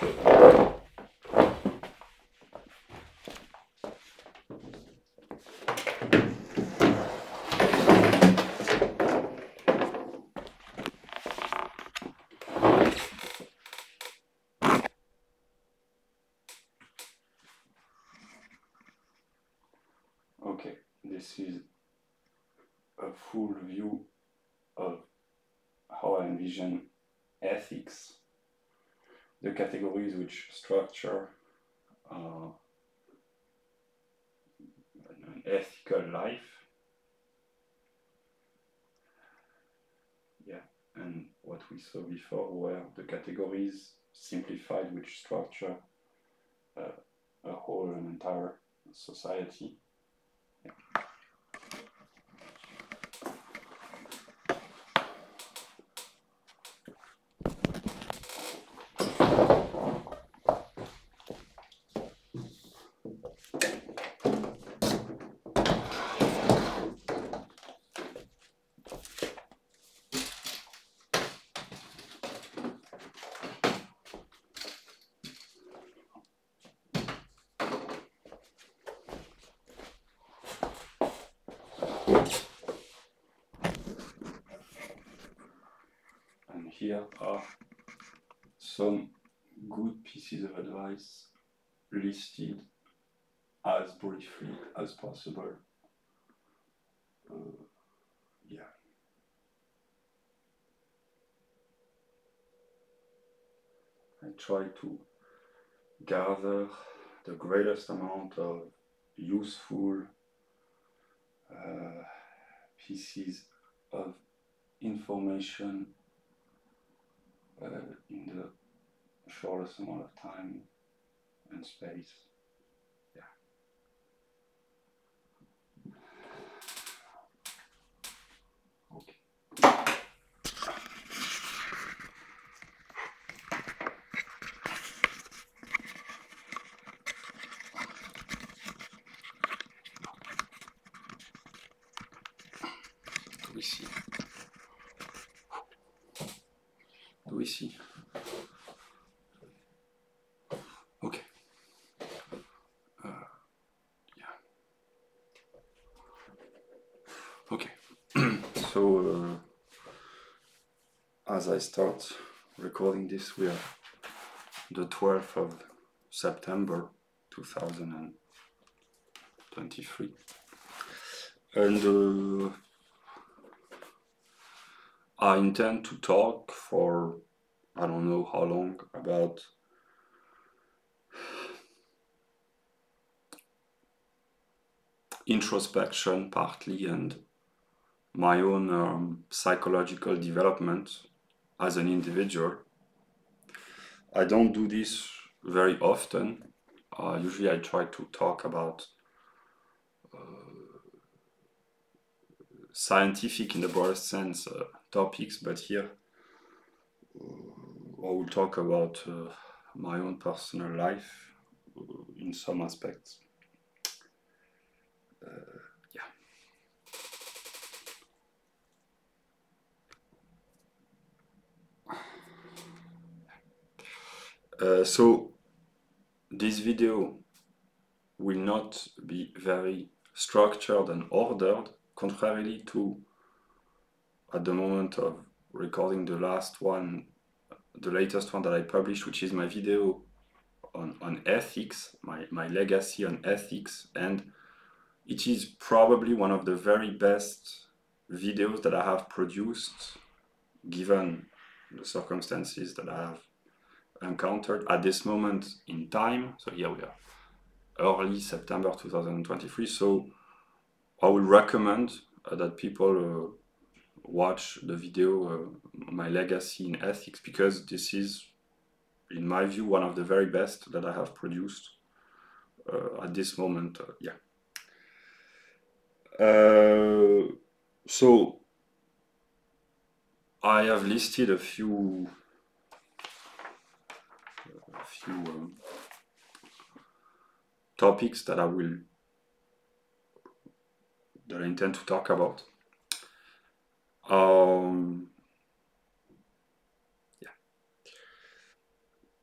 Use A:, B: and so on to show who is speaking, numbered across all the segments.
A: Okay, this is a full view of how I envision categories which structure uh, an ethical life. Yeah, and what we saw before were the categories simplified which structure uh, a whole and entire society. And here are some good pieces of advice listed as briefly as possible. Uh, yeah. I try to gather the greatest amount of useful uh, pieces of information uh, in the shortest amount of time and space. Yeah. Okay. Do we see? Do we see? Okay. Uh, yeah. Okay. so, uh, as I start recording this, we are the 12th of September 2023. And uh, I intend to talk for I don't know how long about introspection partly and my own um, psychological development as an individual. I don't do this very often. Uh, usually, I try to talk about uh, scientific, in the broadest sense, uh, topics, but here uh, I will talk about uh, my own personal life uh, in some aspects. Uh. So this video will not be very structured and ordered, contrarily to at the moment of recording the last one, the latest one that I published, which is my video on, on ethics, my, my legacy on ethics, and it is probably one of the very best videos that I have produced given the circumstances that I have encountered at this moment in time. So here we are, early September 2023. So I would recommend uh, that people uh, watch the video uh, My Legacy in Ethics because this is, in my view, one of the very best that I have produced uh, at this moment. Yeah. Uh, so I have listed a few few um, topics that I will that I intend to talk about. Um, yeah.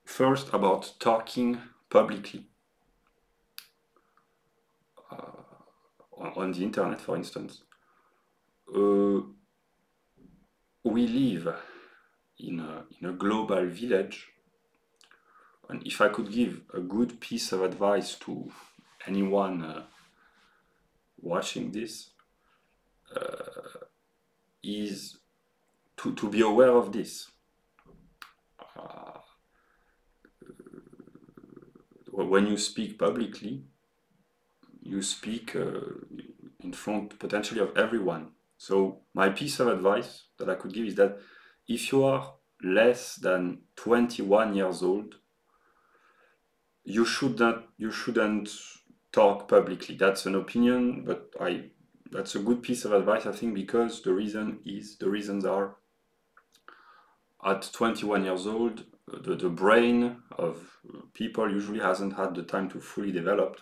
A: first about talking publicly uh, on, on, the internet, for instance. Uh, we live in a, in a global village, and if I could give a good piece of advice to anyone uh, watching this, uh, is to, to be aware of this. Uh, when you speak publicly, you speak uh, in front potentially of everyone. So my piece of advice that I could give is that if you are less than 21 years old, you shouldn't you shouldn't talk publicly. That's an opinion, but I that's a good piece of advice I think because the reason is the reasons are at 21 years old the, the brain of people usually hasn't had the time to fully develop.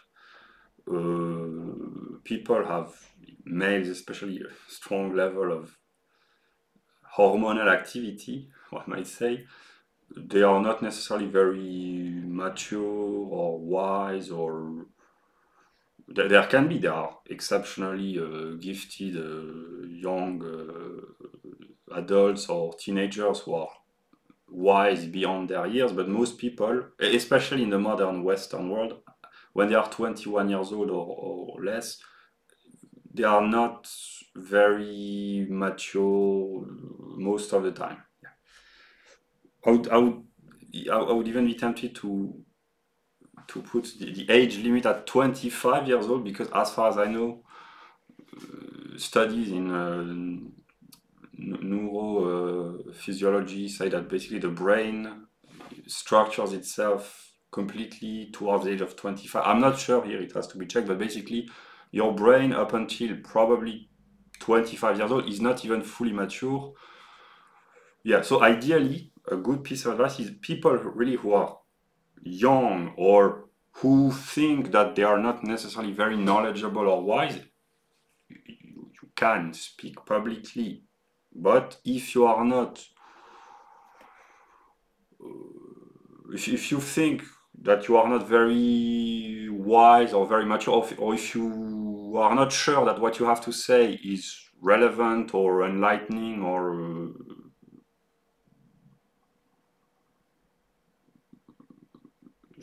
A: Uh, people have males especially a strong level of hormonal activity, one might say. They are not necessarily very mature or wise or there can be there are exceptionally uh, gifted uh, young uh, adults or teenagers who are wise beyond their years but most people especially in the modern western world when they are 21 years old or, or less they are not very mature most of the time. I, would, I, would, I would even be tempted to to put the, the, age limit at 25 years old? Because as far as I know uh, studies in uh, neurophysiology uh, say that basically the brain structures itself completely towards the age of 25 I'm not sure here it has to be checked but basically your brain up until probably 25 years old is not even fully mature. Yeah so ideally a good piece of advice is people really who are young or who think that they are not necessarily very knowledgeable or wise, you, you, can speak publicly. But if you are not, uh, if, if you think that you are not very wise or very mature, or if you are not sure that what you have to say is relevant or enlightening or uh,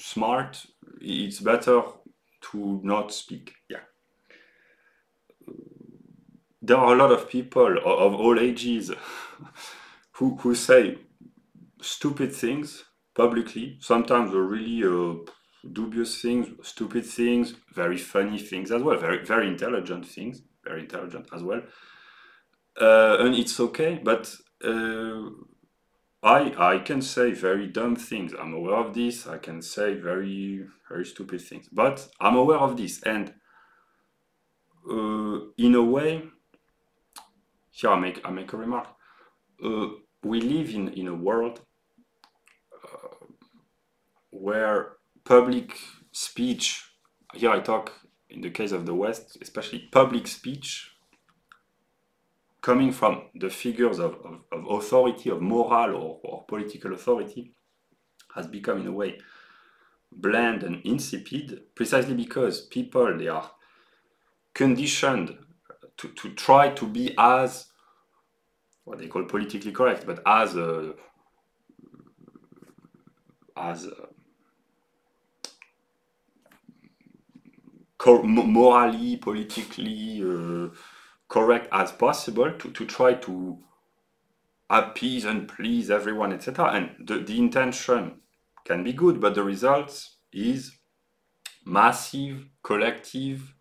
A: smart, it's better to not speak. Yeah. There are a lot of people of all ages who, who say stupid things publicly, sometimes really uh, dubious things, stupid things, very funny things as well, very, very intelligent things, very intelligent as well. Uh, and it's okay, but uh, I I can say very dumb things. I'm aware of this. I can say very very stupid things, but I'm aware of this, and uh, in a way, here I make I make a remark. Uh, we live in in a world uh, where public speech. Here I talk in the case of the West, especially public speech coming from the figures of, of, of authority, of moral or, or, political authority, has become in a way bland and insipid, precisely because people they are conditioned to, to try to be as what they call politically correct, but as a, as a, morally, politically uh, correct as possible to, to try to appease and please everyone, etc. And the, the intention can be good, but the result is massive collective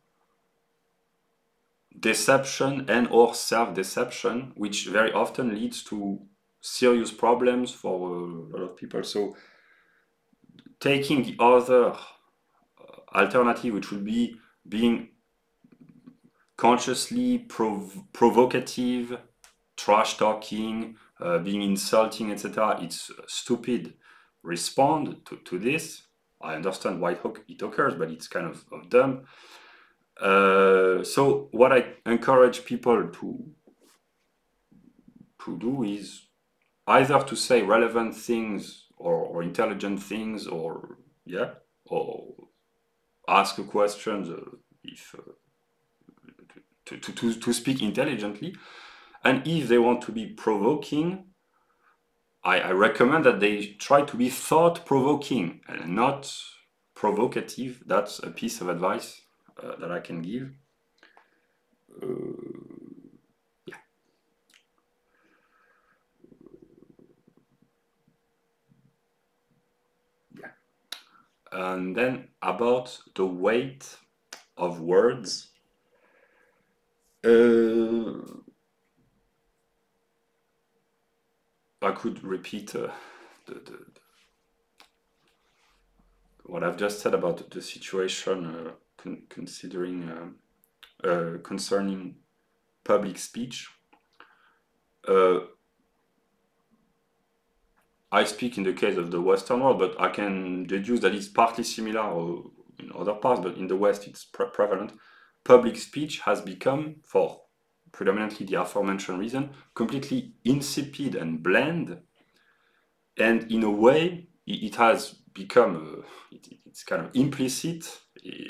A: deception and or self-deception, which very often leads to serious problems for a lot of people. So taking the other uh, alternative, which would be being consciously prov provocative, trash talking, uh, being insulting, etc. It's stupid. Respond to, to this. I understand why it occurs, but it's kind of, of dumb. Uh, so what I encourage people to to do is either to say relevant things or, or intelligent things or yeah or ask a question uh, if uh, to, to, to, speak intelligently. And if they want to be provoking I, I recommend that they try to be thought provoking and not provocative. That's a piece of advice uh, that i can give. Uh, And then about the weight of words. Uh, I could repeat uh, the, the, what I've just said about the situation uh, con considering uh, uh, concerning public speech. Uh, I speak in the case of the Western world, but I can deduce that it's partly similar in other parts, but in the West it's pre prevalent. Public speech has become, for predominantly the aforementioned reason, completely insipid and bland. And in a way, it has become, uh, it, it's kind of implicit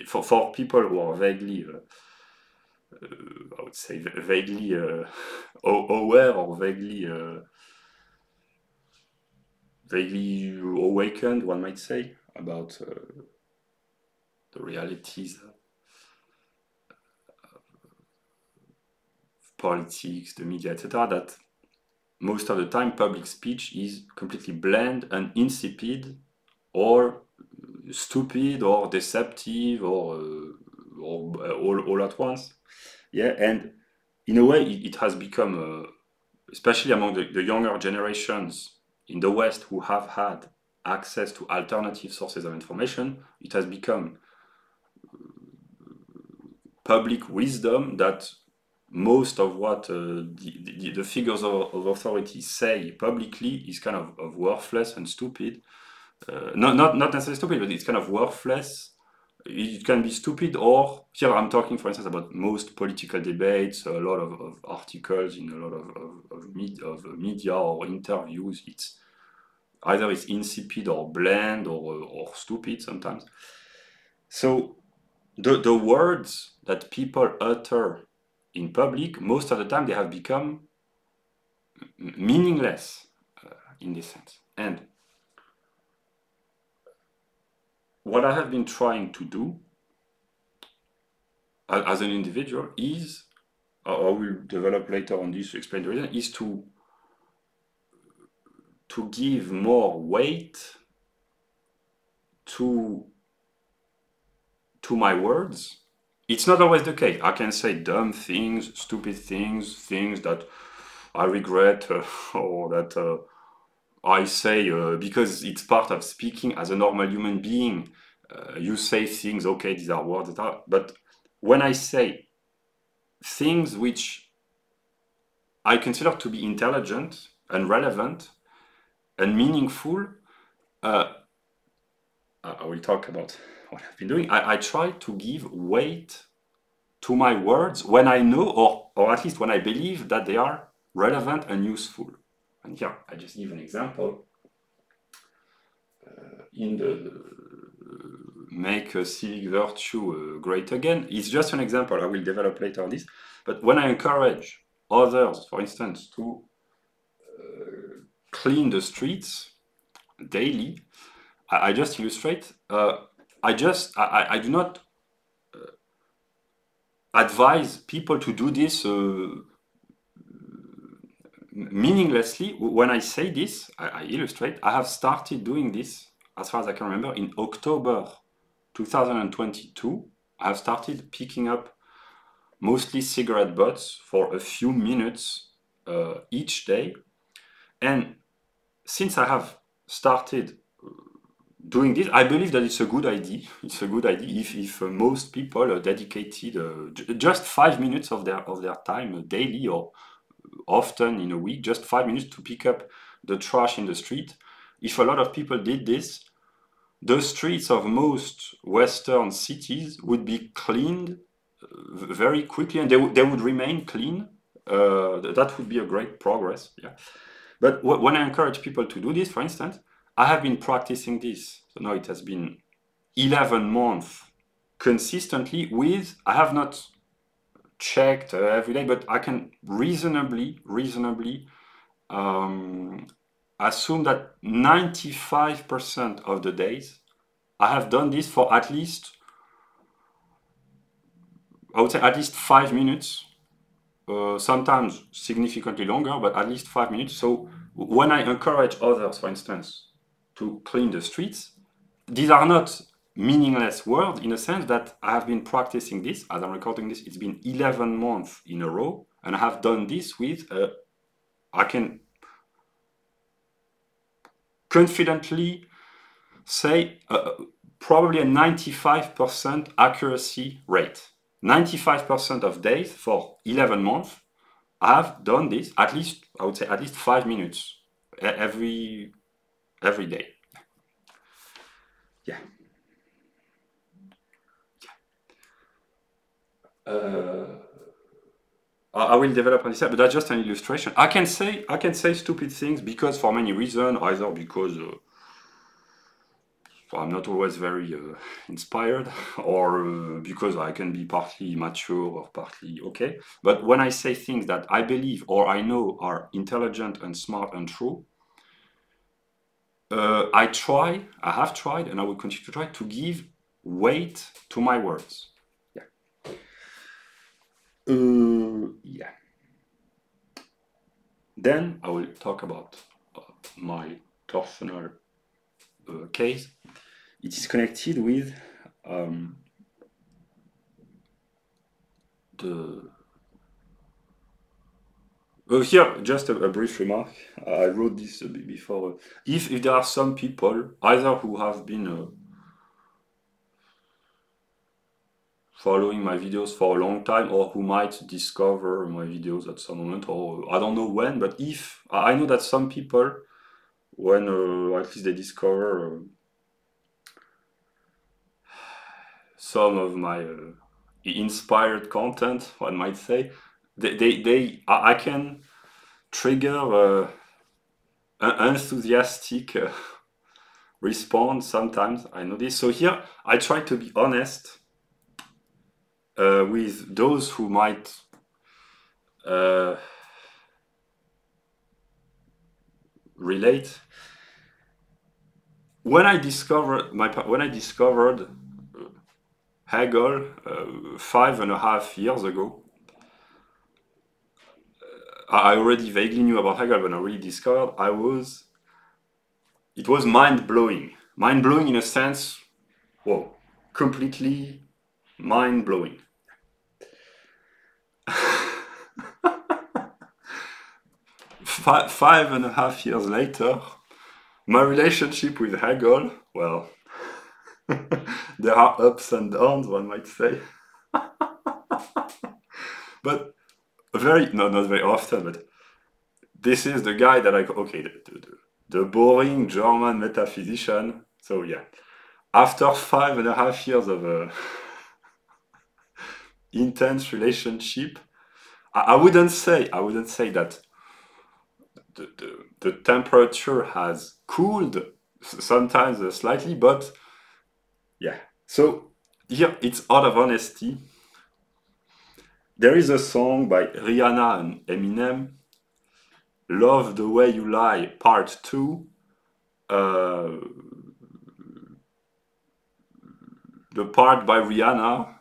A: for, for people who are vaguely, uh, uh, I would say, vaguely uh, aware or vaguely uh, vaguely awakened, one might say, about uh, the realities politics, the media, etc., that most of the time public speech is completely bland and insipid or stupid or deceptive or, uh, or all, all at once. Yeah, and in a way it, it has become, uh, especially among the, the younger generations, in the West who have had access to alternative sources of information, it has become public wisdom that most of what uh, the, the, the, figures of, of, authority say publicly is kind of, of worthless and stupid. Uh, not, not, not necessarily stupid, but it's kind of worthless. It can be stupid, or here I'm talking, for instance, about most political debates, a lot of, of articles in a lot of, of, med of media or interviews. It's either it's insipid or bland or, or stupid sometimes. So the, the words that people utter in public, most of the time they have become meaningless uh, in this sense. And what I have been trying to do as an individual is, I will develop later on this to explain the reason, is to to give more weight to to my words it's not always the case. I can say dumb things stupid things things that i regret uh, or that uh, i say uh, because it's part of speaking as a normal human being. Uh, you say things okay these are words that are, but when i say things which i consider to be intelligent and relevant and meaningful, uh, I will talk about what I've been doing. I, I, try to give weight to my words when I know, or, or at least when I believe that they are relevant and useful. And here, I just give an example. Uh, in the uh, make a civic virtue uh, great again, it's just an example. I will develop later on this. But when I encourage others, for instance, to clean the streets daily, I, I just illustrate. I just I, I do not uh, advise people to do this uh, meaninglessly. When I say this, I, I, illustrate. I have started doing this as far as I can remember in October 2022. I have started picking up mostly cigarette butts for a few minutes uh, each day and since I have started doing this, I believe that it's a good idea. It's a good idea if, if uh, most people are dedicated uh, just five minutes of their of their time uh, daily or often in a week, just five minutes to pick up the trash in the street. If a lot of people did this, the streets of most Western cities would be cleaned uh, very quickly, and they, they would remain clean. Uh, that would be a great progress. Yeah. But when I encourage people to do this, for instance, I have been practicing this. So now it has been 11 months consistently with, I have not checked uh, every day, but I can reasonably, reasonably um, assume that 95% of the days I have done this for at least, I would say at least five minutes, uh, sometimes significantly longer, but at least five minutes. So when I encourage others, for instance, to clean the streets, these are not meaningless words in a sense that I have been practicing this as I'm recording this. It's been 11 months in a row, and I have done this with, uh, I can confidently say uh, probably a 95% accuracy rate. 95% of days for 11 months, I have done this at least, I would say at least five minutes every every day. Yeah. yeah. Uh, I will develop on this, but that's just an illustration. I can say I can say stupid things because for many reasons, either because uh, I'm not always very uh, inspired, or uh, because I can be partly mature or partly okay. But when I say things that I believe or I know are intelligent and smart and true, uh, I try, I have tried, and I will continue to try to give weight to my words. Yeah. Uh, yeah. Then I will talk about uh, my personal uh, case. It is connected with um, the uh, here, just a, a, brief remark. I wrote this before. If, if there are some people, either who have been uh, following my videos for a long time, or who might discover my videos at some moment, or I don't know when, but if I know that some people, when uh, at least they discover uh, some of my uh, inspired content, one might say, they, they, they I can trigger an enthusiastic uh, response sometimes. I know this. So here I try to be honest uh, with those who might uh, relate. When I discovered my when I discovered Hegel uh, five and a half years ago, I already vaguely knew about Hegel when I really discovered I was it was mind blowing. Mind blowing in a sense, whoa, completely mind blowing. five, five and a half years later, my relationship with Hegel, well, there are ups and downs, one might say. but very no not very often but this is the guy that i okay the, the, the boring german metaphysician. So yeah. After five and a half years of uh, a intense relationship I, I, wouldn't say i wouldn't say that the, the, the temperature has cooled sometimes slightly but yeah. So here it's out of honesty there is a song by Rihanna and Eminem, Love the Way You Lie, Part 2. Uh, the part by Rihanna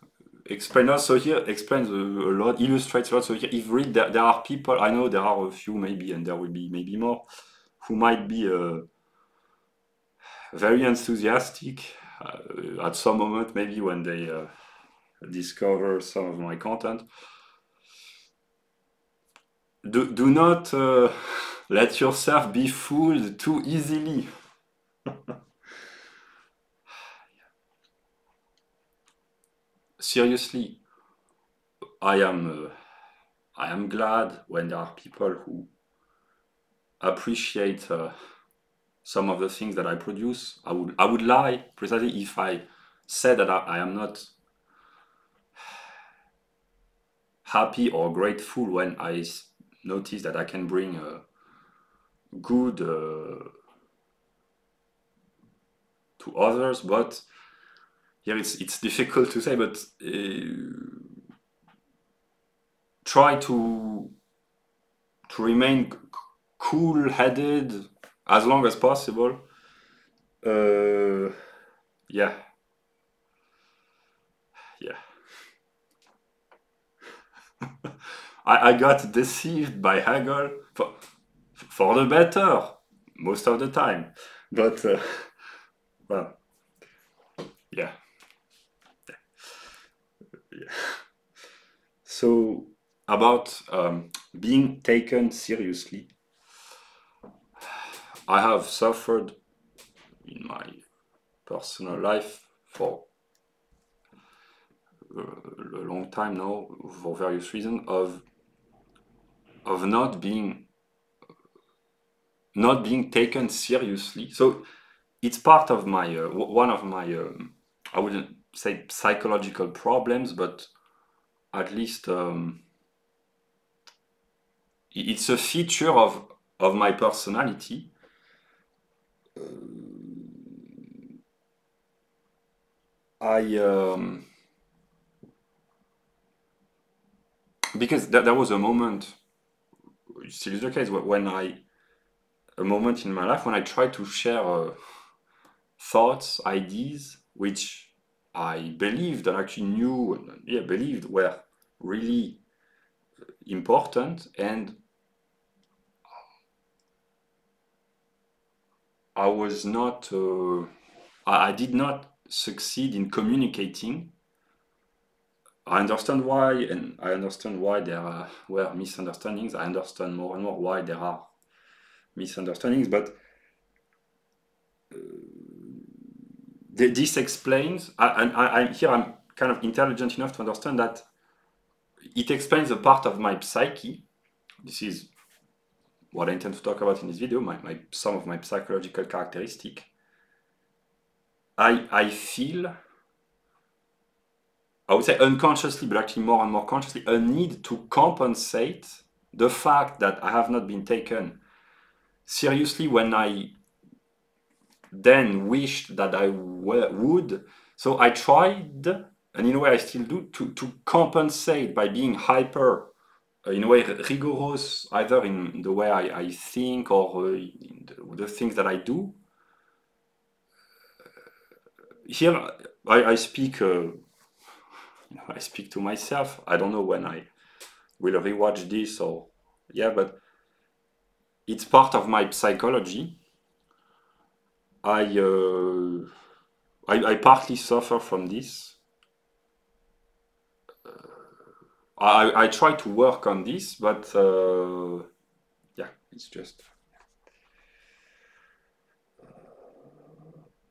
A: explains also here explains a, a, lot, illustrates a lot. So here, if read there, there are people I know there are a few maybe, and there will be maybe more, who might be uh, very enthusiastic uh, at some moment, maybe when they uh, discover some of my content. Do, do not uh, let yourself be fooled too easily. Seriously, I am uh, I am glad when there are people who appreciate uh, some of the things that I produce. I would I would lie precisely if I said that I, I am not happy or grateful when I notice that I can bring a good uh, to others, but yeah, it's it's difficult to say, but uh, try to to remain cool-headed as long as possible. Uh, yeah, yeah. I, I got deceived by Hegel for, for the better most of the time. But, uh, well, yeah. yeah. So, about um, being taken seriously, I have suffered in my personal life for a long time now for various reasons of of not being not being taken seriously. So it's part of my uh, one of my um, I wouldn't say psychological problems, but at least um, it's a feature of of my personality. Uh, I um, because th there was a moment, still is the case, when I a moment in my life when I tried to share uh, thoughts, ideas, which I believed and actually knew, and yeah, believed were really important, and I was not, uh, I, I did not succeed in communicating. I understand why, and I understand why there were misunderstandings. I understand more and more why there are misunderstandings, but uh, this explains, and I, I, here I'm kind of intelligent enough to understand that it explains a part of my psyche. This is what I intend to talk about in this video, my, my some of my psychological characteristic. I, I feel, I would say unconsciously, but actually more and more consciously, a need to compensate the fact that I have not been taken seriously when I then wished that I would. So I tried, and in a way I still do, to, to compensate by being hyper, uh, in a way rigorous, either in the way I, I think or uh, the, the, things that I do. Here I, I speak, uh, I speak to myself. I don't know when I will rewatch this or yeah, but it's part of my psychology. I, uh, I, I partly suffer from this. Uh, I, I try to work on this, but uh, yeah, it's just.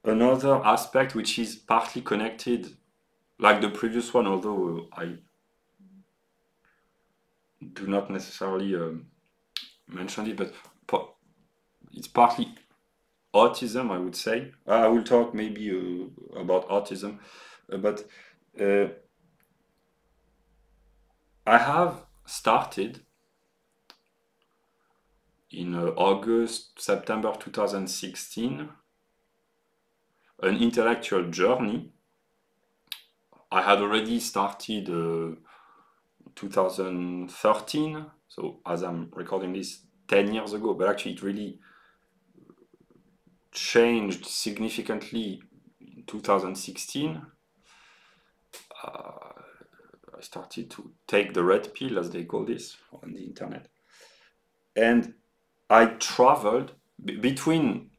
A: Another aspect which is partly connected, like the previous one, although I do not necessarily um, mention it, but it's partly autism, I would say. I will talk maybe uh, about autism, uh, but uh, I have started in uh, August, September 2016 an intellectual journey. I had already started uh, 2013, so as I'm recording this 10 years ago, but actually it really changed significantly in 2016. Uh, I started to take the red pill, as they call this, on the internet. And I traveled between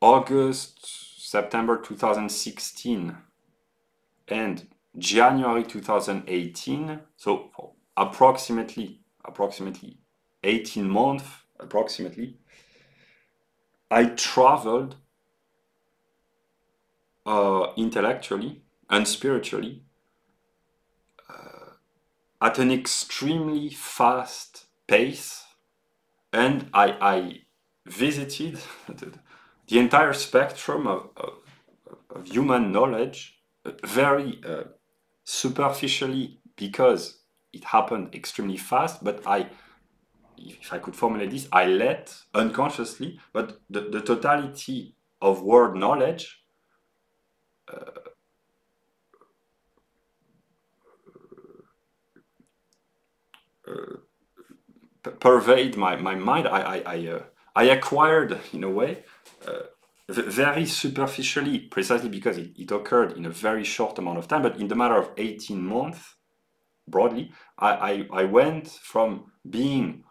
A: August, September 2016 and January 2018, so approximately approximately 18 months, approximately, I traveled uh, intellectually and spiritually uh, at an extremely fast pace, and I, I visited the, entire spectrum of, of, of human knowledge very uh, superficially because it happened extremely fast, but I if I could formulate this, I let unconsciously, but the, the totality of world knowledge uh, uh, pervade my, my mind. I, I, I, uh, I acquired, in a way, uh, very superficially, precisely because it, it, occurred in a very short amount of time, but in the matter of 18 months, broadly, I, I, I went from being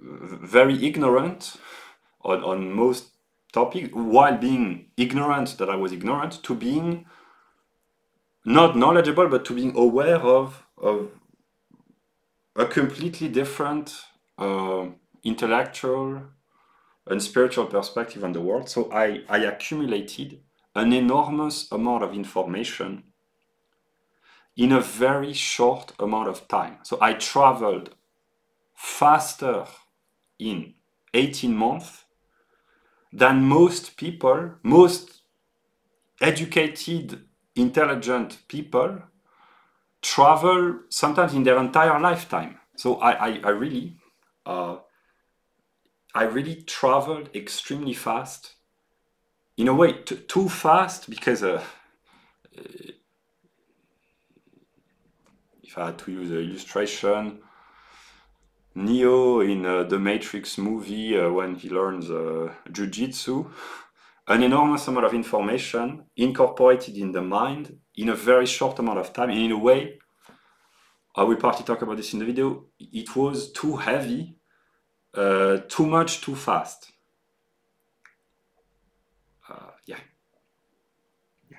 A: very ignorant on, on most topics, while being ignorant that I was ignorant, to being not knowledgeable, but to being aware of, of a completely different uh, intellectual and spiritual perspective on the world. So I, I accumulated an enormous amount of information in a very short amount of time. So I traveled faster in 18 months than most people, most educated, intelligent people travel sometimes in their entire lifetime. So I, I, I really, uh, I really traveled extremely fast. In a way, too fast because uh, if I had to use an illustration, Neo in uh, the Matrix movie uh, when he learns uh, jujitsu, an enormous amount of information incorporated in the mind in a very short amount of time. And in a way, I will partly talk about this in the video, it was too heavy, uh, too much, too fast. Uh, yeah. Yeah.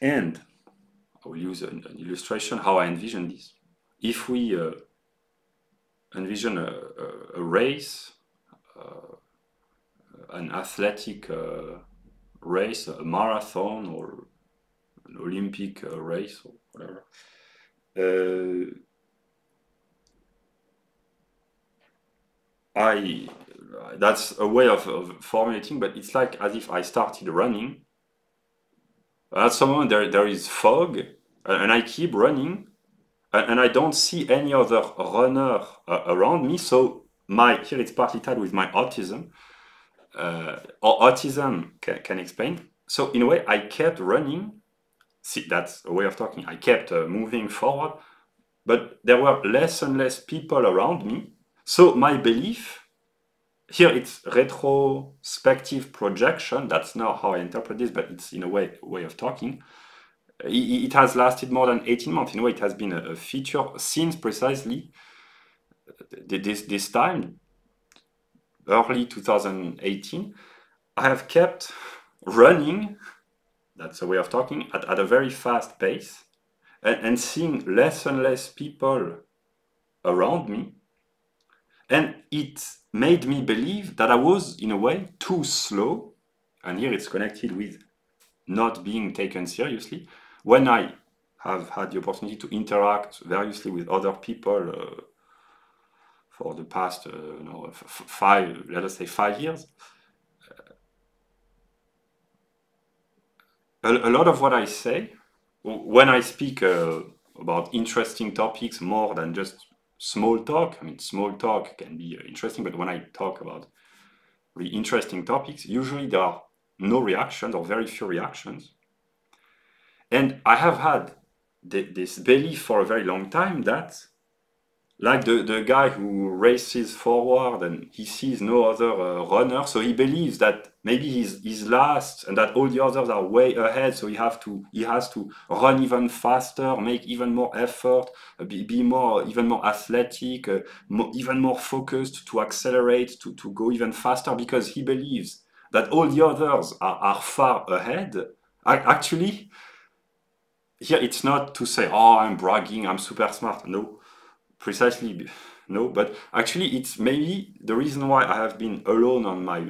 A: And I will use an, an illustration how I envision this. If we uh, envision a, a, a race, uh, an athletic uh, race, a marathon or an Olympic uh, race or whatever. I that's a way of, of, formulating, but it's like as if I started running. At some moment there there is fog, and I keep running, and I don't see any other runner uh, around me. So my here it's partly tied with my autism, uh, autism can, can, explain. So in a way, I kept running. See, that's a way of talking. I kept uh, moving forward, but there were less and less people around me. So my belief here it's retrospective projection. That's not how I interpret this, but it's in a way way of talking it has lasted more than 18 months. In a way, it has been a, feature since precisely this, this time, early 2018. I have kept running, that's a way of talking, at, at a very fast pace and, and seeing less and less people around me. And it made me believe that I was, in a way, too slow. And here it's connected with not being taken seriously when I have had the opportunity to interact variously with other people uh, for the past, uh, you know, five, let us say five years, a, a, lot of what I say, when I speak uh, about interesting topics more than just small talk, I mean, small talk can be uh, interesting, but when I talk about really interesting topics, usually there are no reactions or very few reactions. And I have had th this belief for a very long time that, like the, the guy who races forward and he sees no other uh, runner, so he believes that maybe he's, he's last and that all the others are way ahead, so he have to he has to run even faster, make even more effort, be, be more even more athletic, uh, more, even more focused to accelerate, to, to go even faster because he believes that all the others are, are far ahead. I, actually, here it's not to say, oh, I'm bragging, I'm super smart. No, precisely no. But actually, it's maybe the reason why I have been alone on my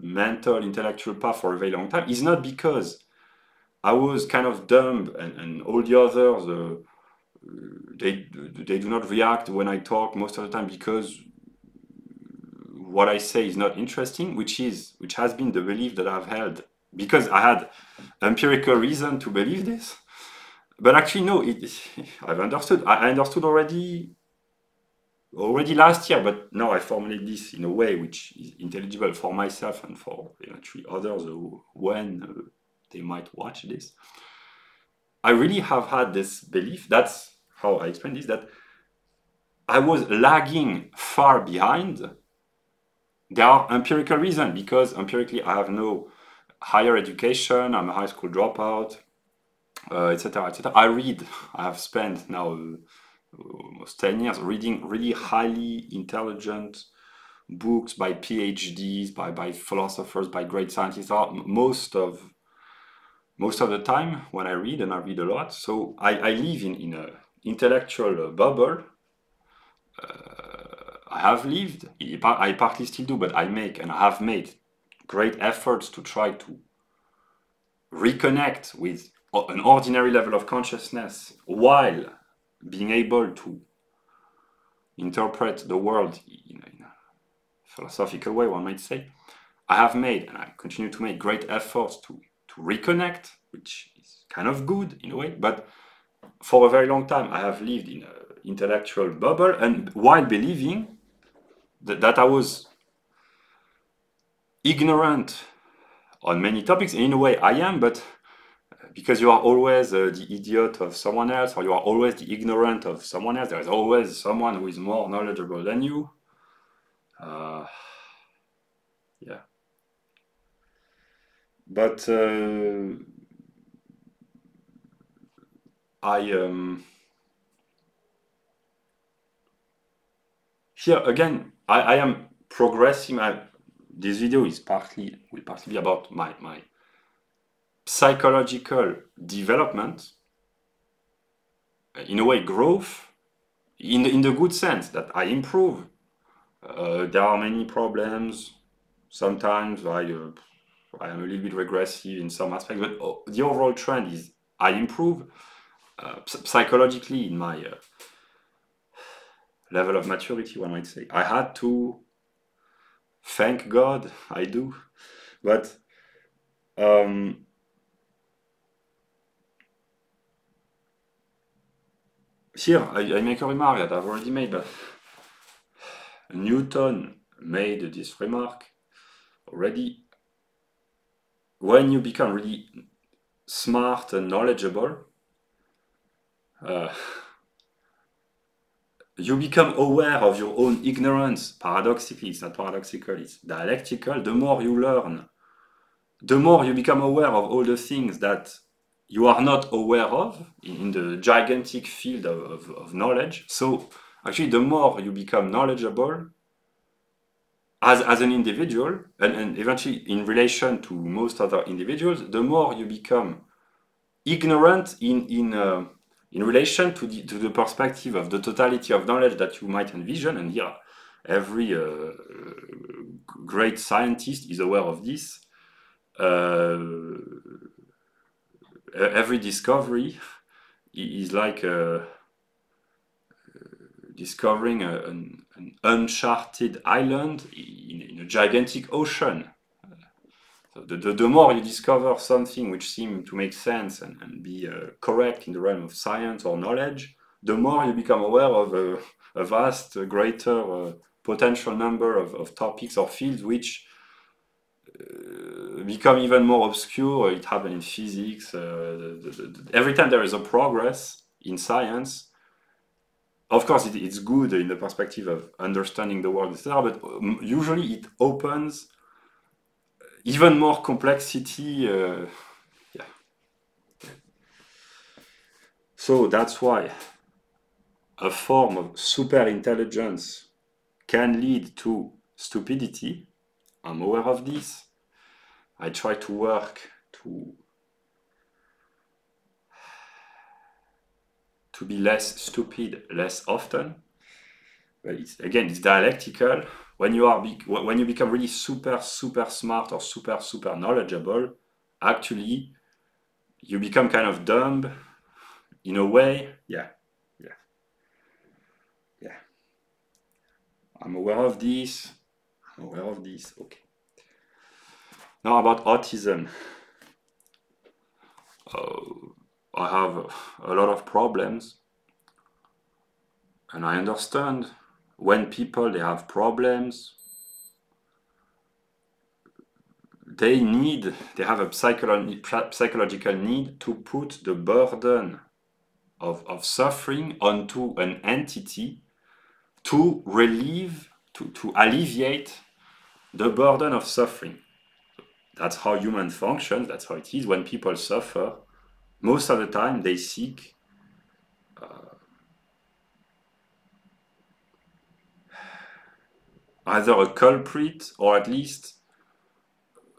A: mental, intellectual path for a very long time is not because I was kind of dumb and, and all the others, uh, they, they do not react when I talk most of the time because what I say is not interesting, which is which has been the belief that I've held because I had empirical reason to believe this. But actually, no, it, I've understood. I understood already already last year, but now I formulate this in a way which is intelligible for myself and for eventually others who, when uh, they might watch this. I really have had this belief, that's how I explain this, that I was lagging far behind. There are empirical reasons because empirically I have no higher education, I'm a high school dropout, etc. Uh, etc. Et I read, I have spent now uh, almost 10 years reading really highly intelligent books by PhDs, by, by philosophers, by great scientists. Most of most of the time when I read, and I read a lot, so I, I live in, in an intellectual bubble. Uh, I have lived, I partly still do, but I make and I have made great efforts to try to reconnect with an ordinary level of consciousness while being able to interpret the world in a, philosophical way, one might say. I have made and I continue to make great efforts to to reconnect, which is kind of good in a way. But for a very long time, I have lived in an intellectual bubble, and while believing that, that I was ignorant on many topics, in a way I am, but because you are always uh, the idiot of someone else, or you are always the ignorant of someone else, there is always someone who is more knowledgeable than you. Uh, yeah but uh, I um, here again I, I am progressing. I, this video is partly will partly be about my my psychological development. In a way, growth in the, in the good sense that I improve. Uh, there are many problems. Sometimes I uh, I am a little bit regressive in some aspects, but oh, the overall trend is I improve uh, psychologically in my uh, level of maturity, one might say. I had to, thank God, I do, but um, here I, I, make a remark that I've already made, but Newton made this remark already when you become really smart and knowledgeable, uh, you become aware of your own ignorance. Paradoxically, it's not paradoxical, it's dialectical. The more you learn, the more you become aware of all the things that you are not aware of in, the gigantic field of, of, of knowledge. So, actually, the more you become knowledgeable, as, as an individual, and, and eventually in relation to most other individuals, the more you become ignorant in, in, uh, in relation to the, to the perspective of the totality of knowledge that you might envision. And here, every uh, great scientist is aware of this. Uh, every discovery is like uh, discovering a, an, an, uncharted island in, in, a gigantic ocean. So the, the, the, more you discover something which seems to make sense and, and be uh, correct in the realm of science or knowledge, the more you become aware of a, a vast, uh, greater uh, potential number of, of, topics or fields which uh, become even more obscure. It happens in physics. Uh, the, every time there is a progress in science, of course, it, it's good in the perspective of understanding the world, etc. But um, usually, it opens even more complexity. Uh, yeah. So that's why a form of super intelligence can lead to stupidity. I'm aware of this. I try to work to to be less stupid less often. But it's, again, it's dialectical. When you are when you become really super super smart or super super knowledgeable, actually, you become kind of dumb in a way. Yeah, yeah, yeah. I'm aware of this. I'm aware of this. Okay. Now about autism. Oh I have a lot of problems and I understand when people they have problems they need they have a psycholo psychological need to put the burden of, of suffering onto an entity to relieve to, to alleviate the burden of suffering that's how human functions that's how it is. When people suffer most of the time they seek uh, either a culprit or at least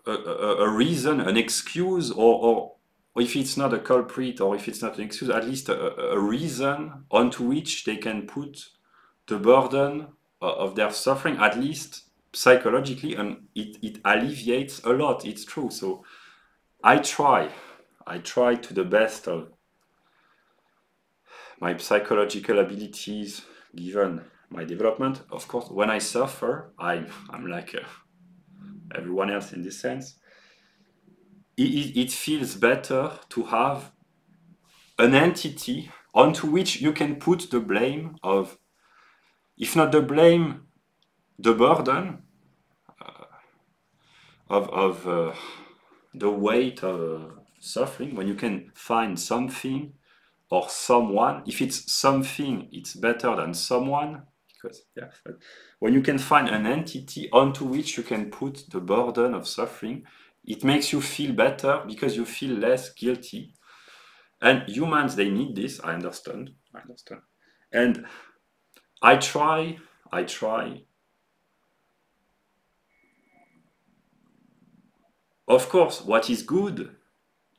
A: a, a, a reason, an excuse, or, or if it's not a culprit or if it's not an excuse, at least a, a reason onto which they can put the burden of their suffering, at least psychologically, and it, it alleviates a lot. It's true. So I try, I try to the best of my psychological abilities given my development. Of course, when I suffer, I, I'm like uh, everyone else in this sense. It, it feels better to have an entity onto which you can put the blame of, if not the blame, the burden uh, of, of uh, the weight of uh, suffering, when you can find something or someone, if it's something, it's better than someone, because yeah, when you can find an entity onto which you can put the burden of suffering, it makes you feel better because you feel less guilty. And humans, they need this. I understand. I understand. And I try. I try. Of course, what is good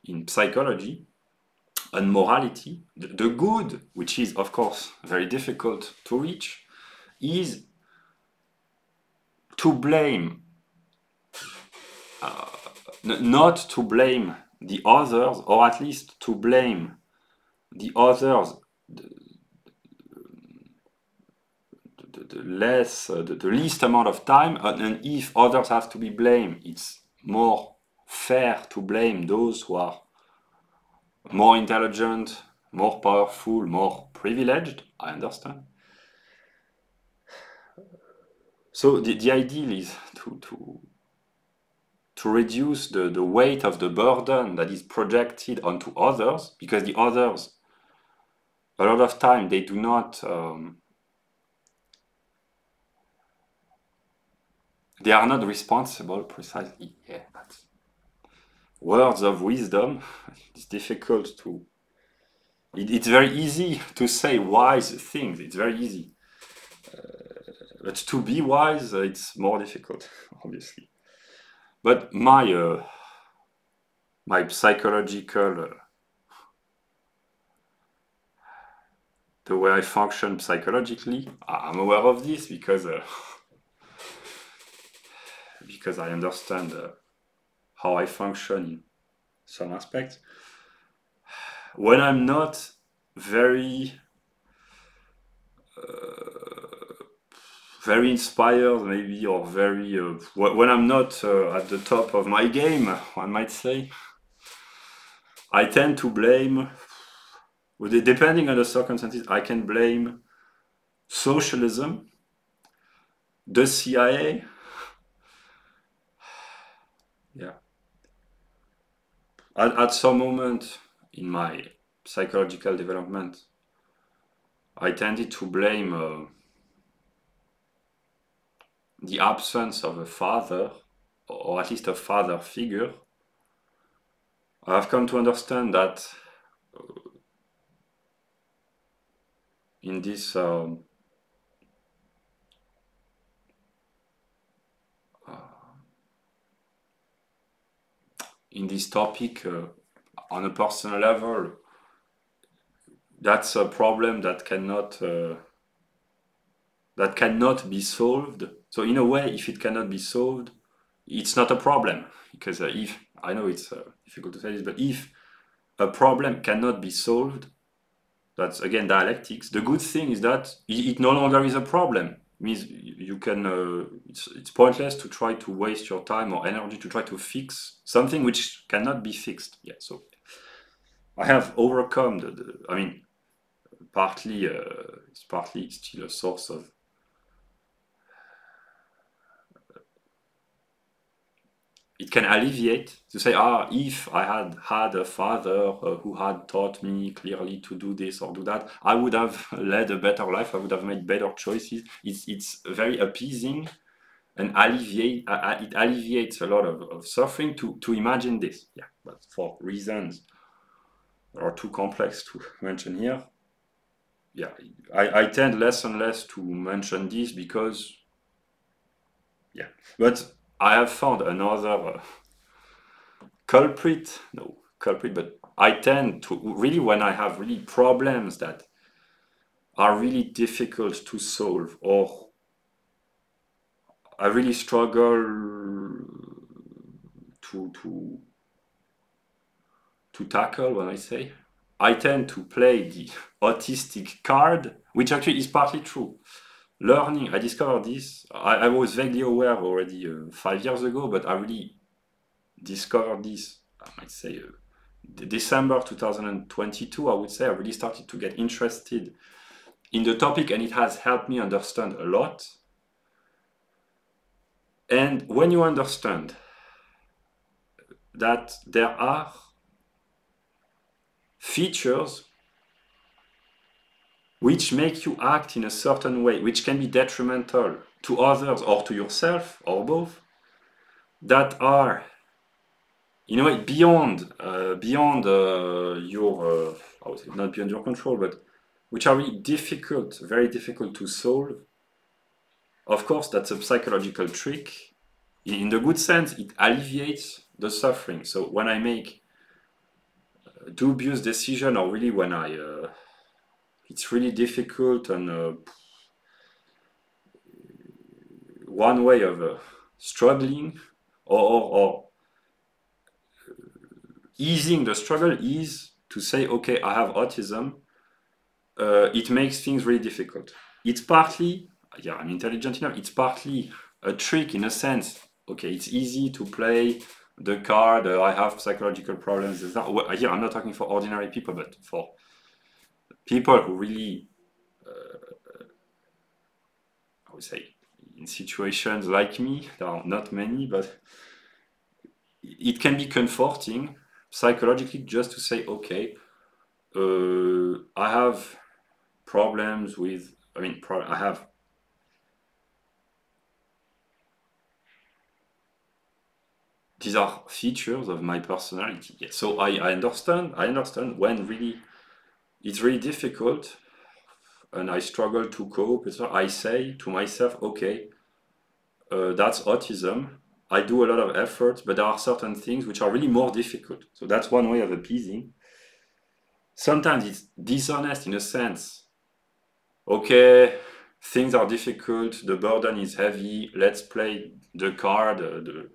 A: in psychology and morality, the, good, which is of course very difficult to reach, is to blame, uh, not to blame the others, or at least to blame the others the, less, uh, the, the, least amount of time, and if others have to be blamed, it's more fair to blame those who are more intelligent, more powerful, more privileged. I understand. So the, the ideal is to, to, to reduce the, the weight of the burden that is projected onto others, because the others, a lot of time, they do not, um, they are not responsible precisely. Yeah, words of wisdom. It's difficult to, it, it's very easy to say wise things. It's very easy. Uh, but to be wise, uh, it's more difficult, obviously. But my uh, my psychological, uh, the way I function psychologically, I'm aware of this because uh, because I understand uh, how I function in some aspects. When I'm not very uh, very inspired maybe or very uh, when i'm not uh, at the top of my game one might say i tend to blame depending on the circumstances i can blame socialism the cia yeah at, at some moment in my psychological development i tended to blame uh, the absence of a father, or at least a father figure, I've come to understand that uh, in this um, uh, in this topic uh, on a personal level, that's a problem that cannot uh, that cannot be solved so in a way, if it cannot be solved, it's not a problem because uh, if I know it's difficult to say this, but if a problem cannot be solved, that's again dialectics. The good thing is that it, no longer is a problem. Means you can. Uh, it's it's pointless to try to waste your time or energy to try to fix something which cannot be fixed. Yeah. So I have overcome the. the I mean, partly uh, it's partly still a source of it can alleviate to say, ah, if I had had a father uh, who had taught me clearly to do this or do that, I would have led a better life. I would have made better choices. It's it's very appeasing and alleviate uh, it alleviates a lot of, of suffering to to imagine this. Yeah, but for reasons that are too complex to mention here. Yeah, I, I tend less and less to mention this because yeah, but I have found another uh, culprit. No, culprit, but I tend to really when I have really problems that are really difficult to solve or I really struggle to to to tackle when I say I tend to play the autistic card, which actually is partly true learning, I discovered this. I, I was vaguely aware already uh, five years ago, but I really discovered this, I might say, uh, December 2022, I would say, I really started to get interested in the topic and it has helped me understand a lot. And when you understand that there are features which make you act in a certain way, which can be detrimental to others or to yourself or both, that are, in a way, beyond uh, beyond uh, your, uh, not beyond your control, but which are really difficult, very difficult to solve. Of course, that's a psychological trick. In the good sense, it alleviates the suffering. So when I make dubious decision, or really when I uh, it's really difficult and uh, one way of uh, struggling or, or, or, easing the struggle is to say okay i have autism. Uh, it makes things really difficult. It's partly yeah i'm intelligent enough it's partly a trick in a sense. Okay it's easy to play the card uh, i have psychological problems here i'm not talking for ordinary people but for people who really, uh, I would say, in situations like me, there are not many, but it can be comforting psychologically just to say, okay, uh, I have problems with, I mean, pro I have these are features of my personality. So I, I understand, I understand when really it's really difficult and I struggle to cope. I say to myself, okay, uh, that's autism. I do a lot of effort, but there are certain things which are really more difficult. So that's one way of appeasing. Sometimes it's dishonest in a sense. Okay, things are difficult, the burden is heavy, let's play the card. Uh, the,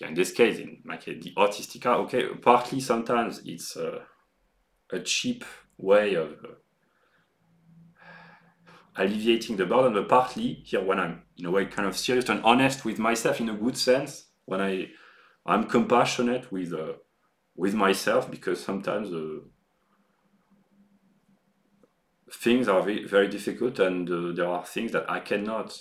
A: yeah, in this case, in my case, the autistic card, okay, partly sometimes it's. Uh, a cheap way of alleviating the burden, but partly here when I'm in a way kind of serious and honest with myself in a good sense, when I I'm compassionate with uh, with myself because sometimes uh, things are very, very difficult and uh, there are things that I cannot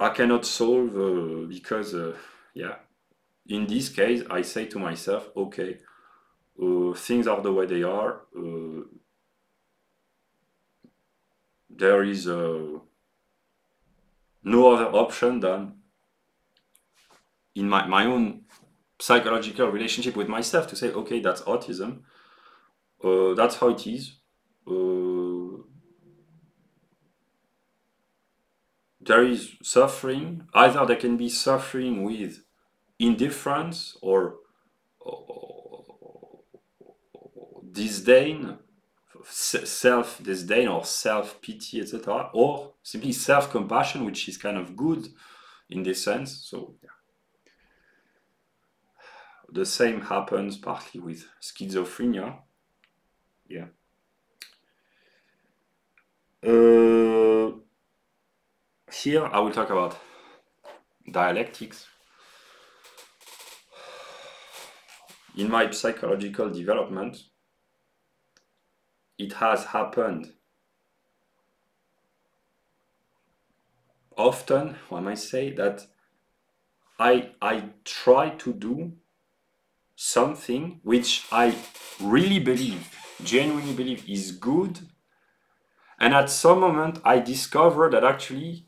A: I cannot solve uh, because uh, yeah in this case, I say to myself, okay, uh, things are the way they are. Uh, there is uh, no other option than in my, my own psychological relationship with myself to say, okay, that's autism. Uh, that's how it is. Uh, there is suffering. Either there can be suffering with indifference or, disdain, self disdain or self pity, etc., or simply self compassion, which is kind of good in this sense. So, yeah. The same happens partly with schizophrenia. Yeah. Uh, here I will talk about dialectics in my psychological development, it has happened often, when I say, that I, I try to do something which I really believe, genuinely believe is good. And at some moment, I discover that actually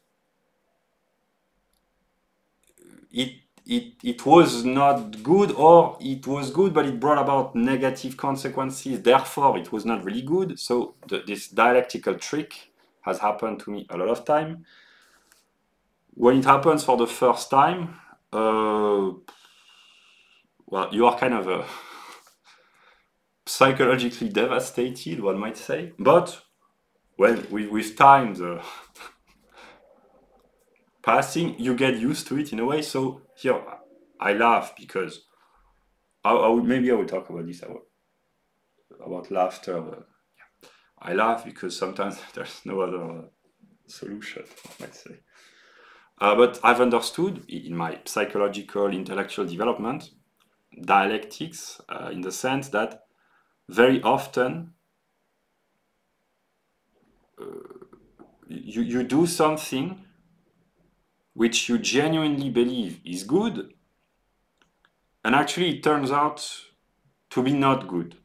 A: it, it, it was not good or it was good, but it brought about negative consequences. Therefore, it was not really good. So the, this dialectical trick has happened to me a lot of time. When it happens for the first time, uh, well, you are kind of uh, psychologically devastated, one might say. But when with, with time, the passing, you get used to it in a way. So here, I laugh because I, I would, maybe I will talk about this about, about laughter. I laugh because sometimes there's no other uh, solution, I might say. Uh, but I've understood in my psychological, intellectual development dialectics uh, in the sense that very often uh, you, you do something which you genuinely believe is good, and actually it turns out to be not good.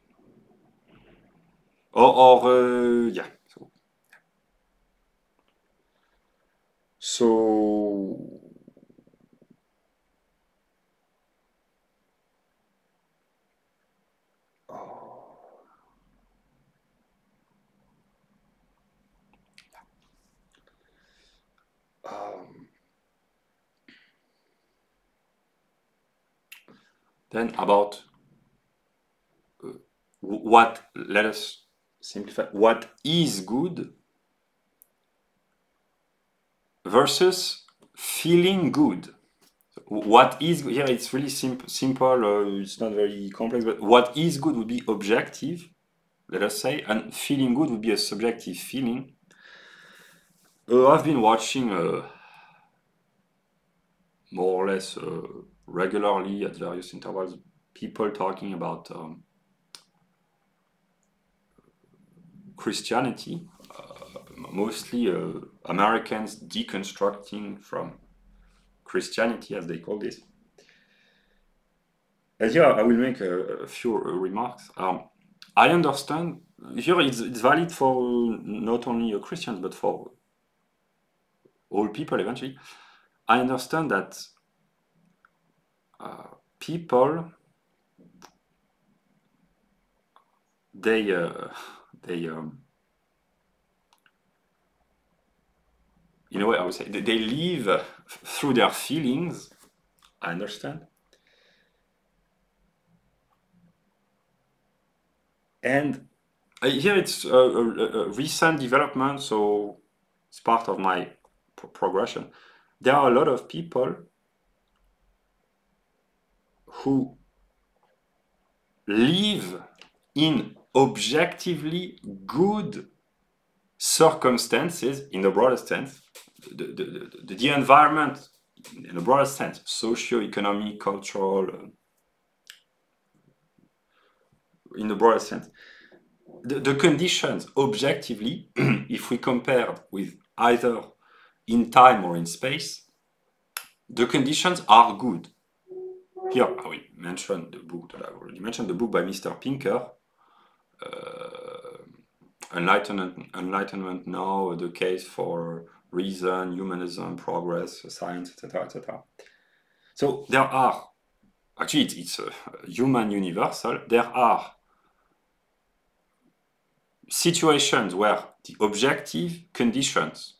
A: Or, or uh, yeah. So, so then about uh, what let us simplify what is good versus feeling good. What is here it's really simple simple uh, it's not very complex but what is good would be objective let us say and feeling good would be a subjective feeling. Uh, I've been watching uh, more or less uh, regularly at various intervals people talking about um, Christianity, uh, mostly uh, Americans deconstructing from Christianity, as they call this. And here I will make a, a few remarks. Um, I understand here it's, it's valid for not only Christians but for all people eventually, I understand that uh, people they uh, they um, in a I would say they, live through their feelings. I understand. And here it's a, a, a recent development, so it's part of my progression. There are a lot of people who live in objectively good circumstances in the broadest sense, the, the, the, the environment in the broadest sense, socio-economic, cultural, uh, in the broadest sense. The, the conditions objectively, if we compare with either in time or in space, the conditions are good. Here, I will mention the book that I already mentioned, the book by Mr. Pinker, uh, Enlightenment, Enlightenment Now, the case for reason, humanism, progress, science, etc., etc. So there are, actually it's, it's a human universal, there are situations where the objective conditions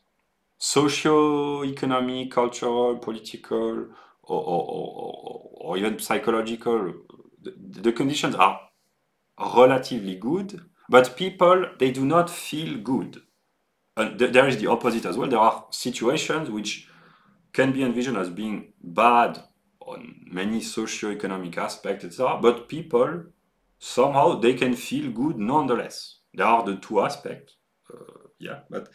A: socio-economic, cultural, political, or, or, or, even psychological, the, the, conditions are relatively good, but people, they do not feel good. And th there is the opposite as well. There are situations which can be envisioned as being bad on many socio-economic aspects, etc. But people, somehow, they can feel good nonetheless. There are the two aspects. Uh, yeah, but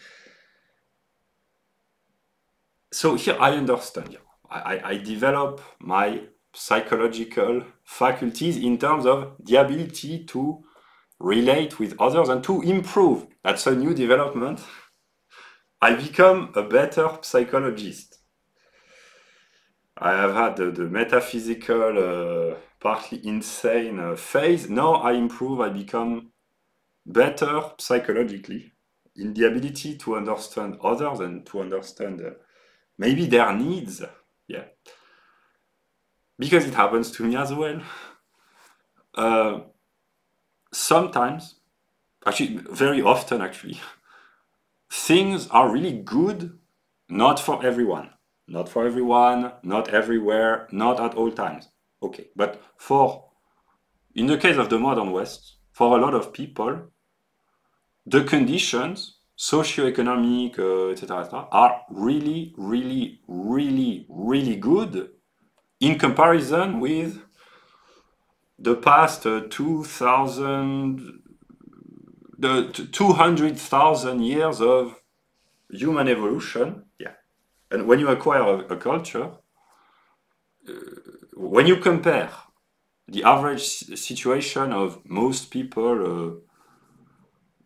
A: so here I understand. I, I develop my psychological faculties in terms of the ability to relate with others and to improve. That's a new development. I become a better psychologist. I have had the, the metaphysical, uh, partly insane uh, phase. Now I improve, I become better psychologically in the ability to understand others and to understand uh, maybe their needs. Yeah. Because it happens to me as well. Uh, sometimes, actually, very often, actually, things are really good, not for everyone. Not for everyone, not everywhere, not at all times. Okay, but for, in the case of the modern West, for a lot of people, the conditions, socioeconomic, uh, etc., etc., are really, really, really, really good in comparison with the past uh, 2000 the 200,000 years of human evolution yeah and when you acquire a, a culture uh, when you compare the average situation of most people uh,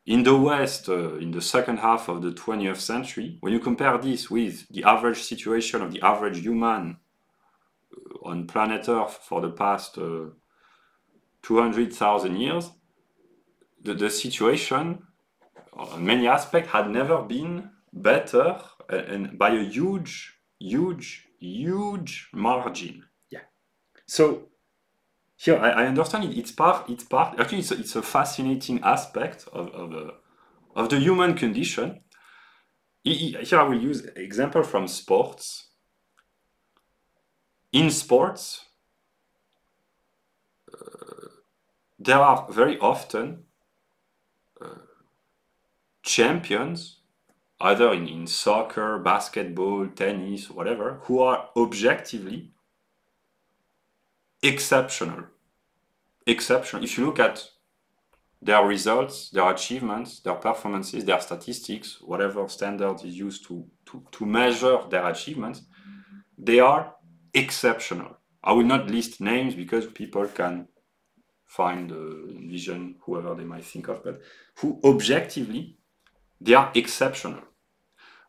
A: in the west uh, in the second half of the 20th century when you compare this with the average situation of the average human uh, on planet earth for the past uh, 200,000 years, the, the situation on many aspects had never been better and by a huge, huge, huge margin. Yeah. So here I, I understand it. It's part. It's part. Actually, it's a, it's a fascinating aspect of of, uh, of the human condition. Here I will use example from sports. In sports, there are very often uh, champions, either in, in soccer, basketball, tennis, whatever, who are objectively exceptional. Exceptional. If you look at their results, their achievements, their performances, their statistics, whatever standard is used to, to, to measure their achievements, they are exceptional. I will not list names because people can find, uh, envision, whoever they might think of, but who objectively, they are exceptional.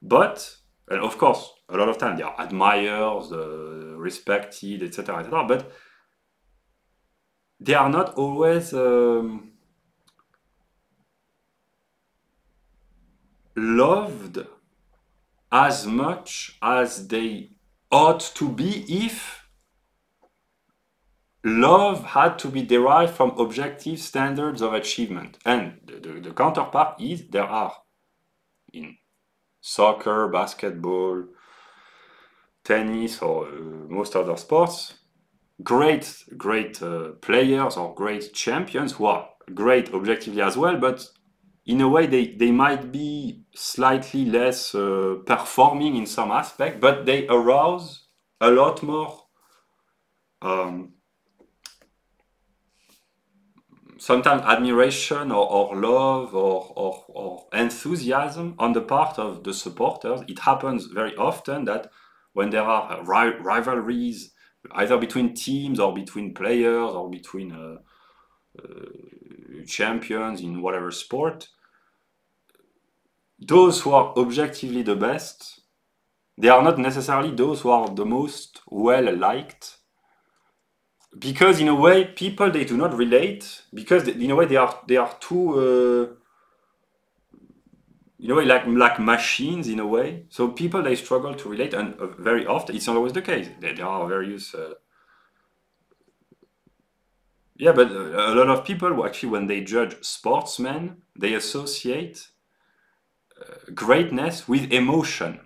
A: But, and of course, a lot of time they are admired, uh, respected, etc., etc., but they are not always um, loved as much as they ought to be if love had to be derived from objective standards of achievement. And the, the, the, counterpart is there are in soccer, basketball, tennis, or uh, most other sports, great, great uh, players or great champions who are great objectively as well, but in a way they, they might be slightly less uh, performing in some aspect, but they arouse a lot more um, sometimes admiration or, or love or, or, or, enthusiasm on the part of the supporters. It happens very often that when there are rivalries, either between teams or between players or between uh, uh, champions in whatever sport, those who are objectively the best, they are not necessarily those who are the most well liked because in a way people they do not relate because in a way they are they are too uh, in know, like like machines in a way. So people they struggle to relate and uh, very often it's not always the case. There, there are various uh, yeah but uh, a lot of people actually when they judge sportsmen they associate uh, greatness with emotion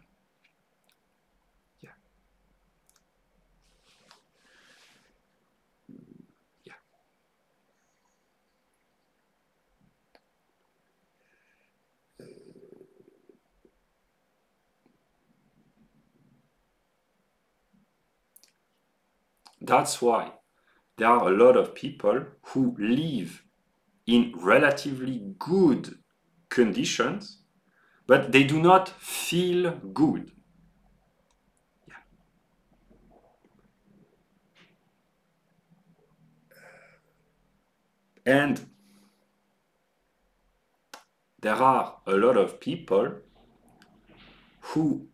A: That's why there are a lot of people who live in relatively good conditions, but they do not feel good. Yeah. And there are a lot of people who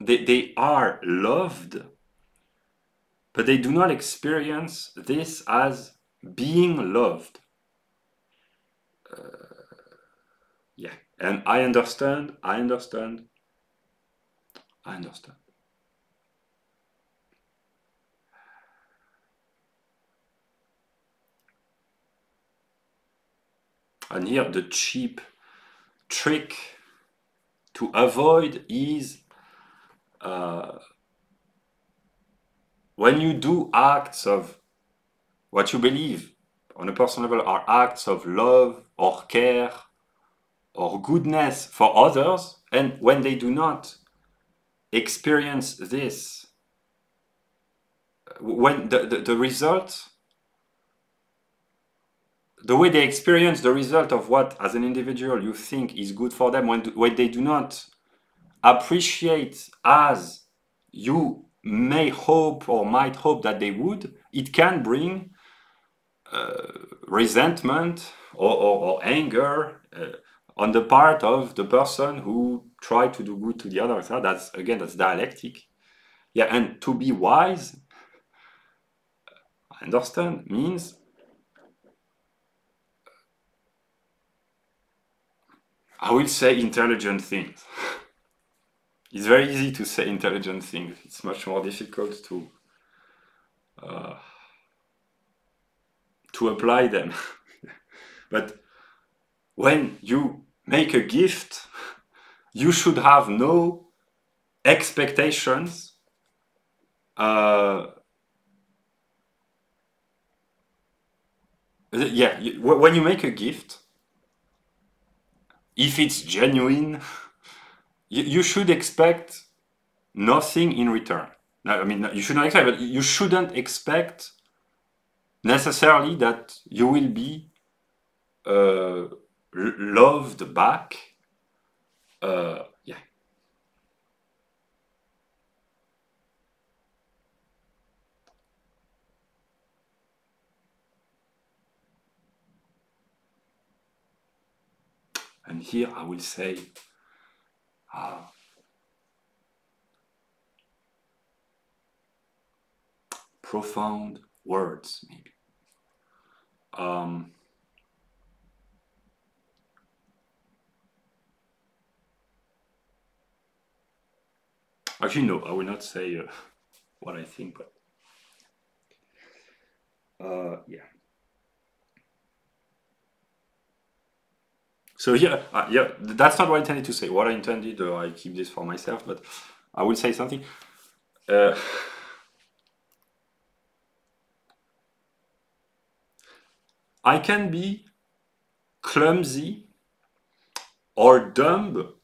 A: they, they are loved, but they do not experience this as being loved. Uh, yeah, and I understand, I understand, I understand. And here the cheap trick to avoid is uh, when you do acts of what you believe on a personal level are acts of love or care or goodness for others, and when they do not experience this, when the, the, the result the way they experience the result of what, as an individual, you think is good for them, when, when they do not appreciate as you may hope or might hope that they would, it can bring uh, resentment or, or, or anger uh, on the part of the person who tried to do good to the other. That's again, that's dialectic. Yeah, and to be wise, I understand, means I will say intelligent things. it's very easy to say intelligent things. It's much more difficult to uh, to apply them. but when you make a gift, you should have no expectations. Uh, yeah, when you make a gift, if it's genuine, you, you should expect nothing in return. I mean, you should not expect, but you shouldn't expect necessarily that you will be uh, loved back. Uh. And here I will say, uh, profound words, maybe. Um, actually, no, I will not say uh, what I think, but uh, yeah. So yeah, uh, yeah, that's not what I intended to say. What I intended, uh, I keep this for myself, but I will say something. Uh, I can be clumsy or dumb.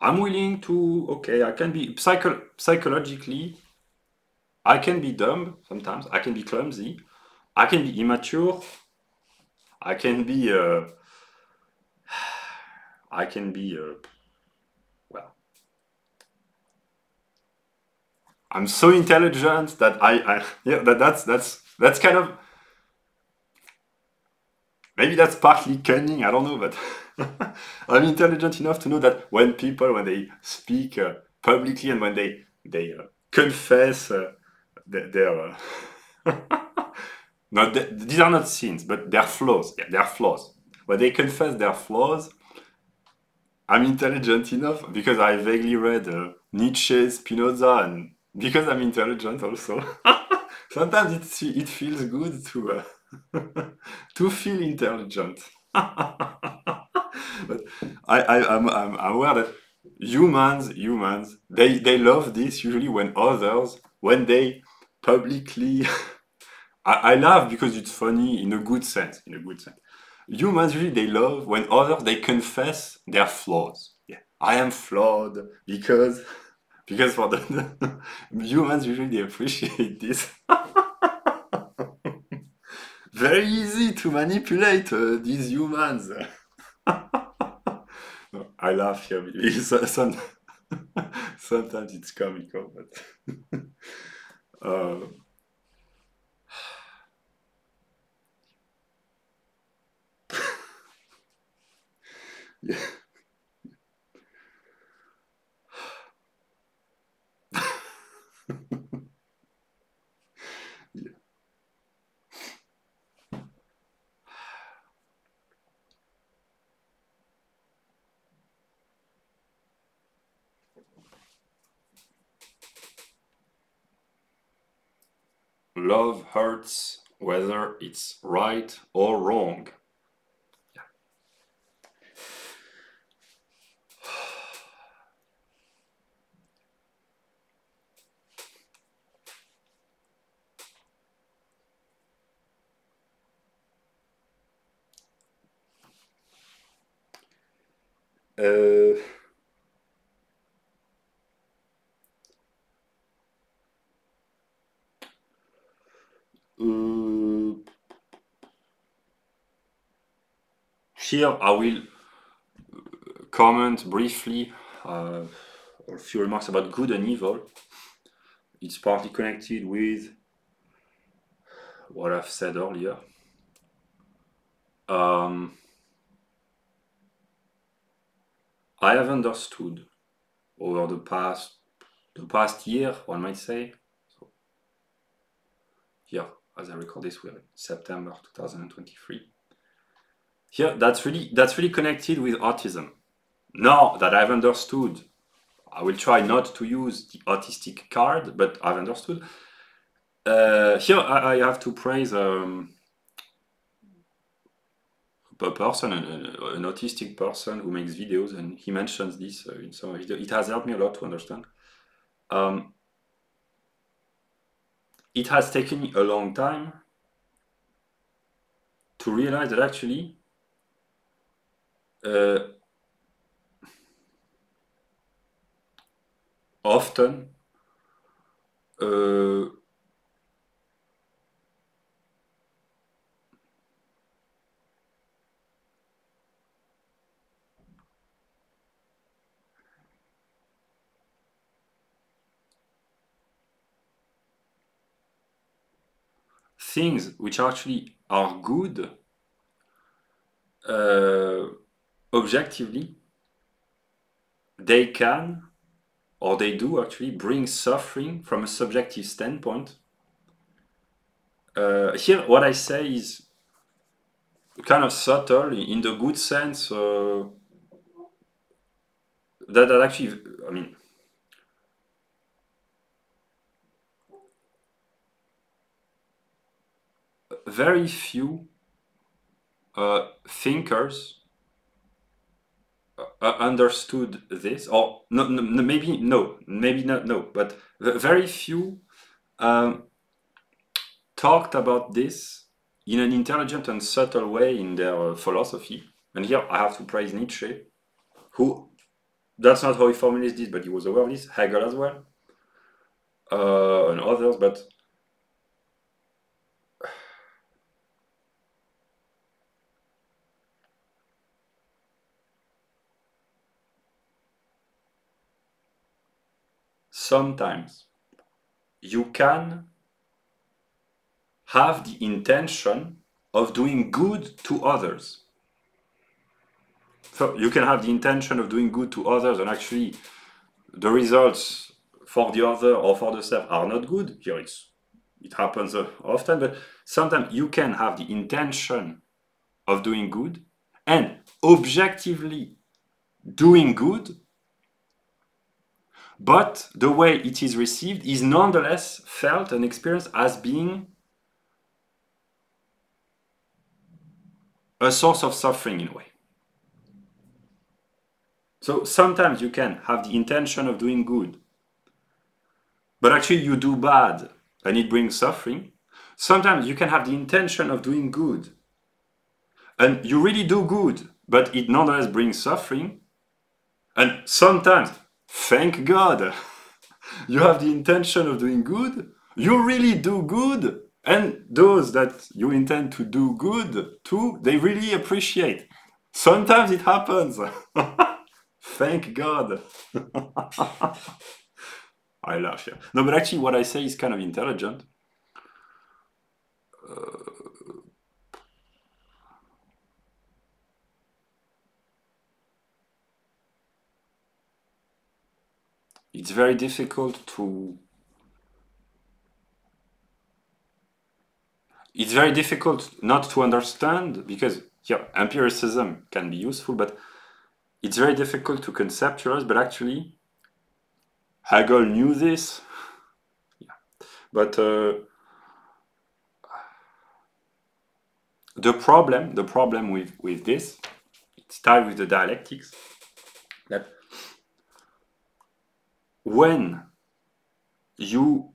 A: I'm willing to, okay, I can be psycho psychologically, I can be dumb sometimes, I can be clumsy, I can be immature, I can be uh, I can be, uh, well, I'm so intelligent that I, I yeah, that, that's, that's, that's kind of, maybe that's partly cunning, I don't know, but I'm intelligent enough to know that when people, when they speak uh, publicly and when they, they uh, confess uh, their, their no, these are not sins, but their flaws, yeah, their flaws. When they confess their flaws, I'm intelligent enough because I vaguely read uh, Nietzsche, Spinoza, and because I'm intelligent also. Sometimes it it feels good to uh, to feel intelligent. but I, I I'm, I'm aware that humans humans they they love this usually when others when they publicly I, I laugh because it's funny in a good sense in a good sense humans usually they love when others they confess their flaws. Yeah, I am flawed because because for the humans usually they appreciate this. Very easy to manipulate uh, these humans. I laugh here sometimes it's comical, but uh, Yeah. yeah. Love hurts whether it's right or wrong. Uh, here I will comment briefly uh, a few remarks about good and evil. It's partly connected with what I've said earlier. Um, I have understood over the past the past year, one might say. So here, as I record this, we're in September 2023. Here, that's really that's really connected with autism. Now that I've understood, I will try not to use the autistic card, but I've understood. Uh, here, I, I, have to praise um, a person, an, an, autistic person who makes videos, and he mentions this uh, in some video. It has helped me a lot to understand. Um, it has taken me a long time to realize that actually uh, often uh, things which actually are good uh, objectively, they can or they do actually bring suffering from a subjective standpoint. Uh, here, what I say is kind of subtle in the good sense uh, that, that actually, I mean, very few uh, thinkers uh, uh, understood this, or no, no, maybe no, maybe not no, but very few um, talked about this in an intelligent and subtle way in their uh, philosophy. And here I have to praise Nietzsche, who that's not how he formulates this, but he was aware of this. Hegel as well, uh, and others, but sometimes you can have the intention of doing good to others. So you can have the intention of doing good to others and actually the results for the other or for the self are not good. Here it's, it happens often, but sometimes you can have the intention of doing good and objectively doing good but the way it is received is nonetheless felt and experienced as being a source of suffering in a way. So sometimes you can have the intention of doing good, but actually you do bad and it brings suffering. Sometimes you can have the intention of doing good and you really do good, but it nonetheless brings suffering. And sometimes Thank God! You have the intention of doing good, you really do good, and those that you intend to do good to, they really appreciate. Sometimes it happens. Thank God. I laugh here. No, but actually, what I say is kind of intelligent. Uh, it's very difficult to it's very difficult not to understand because yeah empiricism can be useful but it's very difficult to conceptualize but actually hegel knew this yeah. but uh, the problem the problem with with this it's tied with the dialectics when you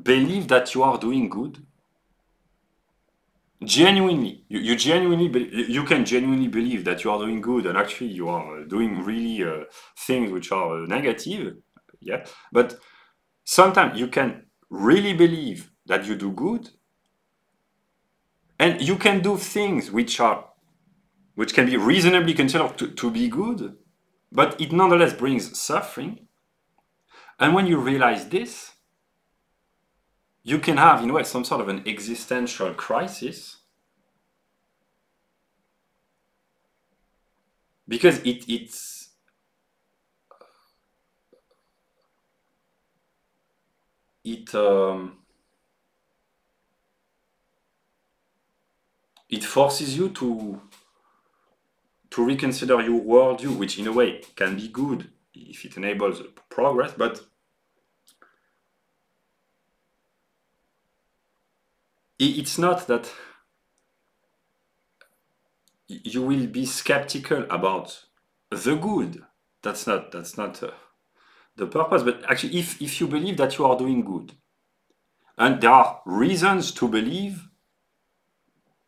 A: believe that you are doing good, genuinely, you, you genuinely, be, you can genuinely believe that you are doing good and actually you are doing really uh, things which are uh, negative, yeah, but sometimes you can really believe that you do good and you can do things which are which can be reasonably considered to, to be good but it nonetheless brings suffering and when you realize this you can have in a way some sort of an existential crisis. Because it it's it um, it forces you to to reconsider your worldview, which in a way can be good if it enables progress, but it's not that you will be skeptical about the good. That's not that's not uh, the purpose. But actually, if if you believe that you are doing good, and there are reasons to believe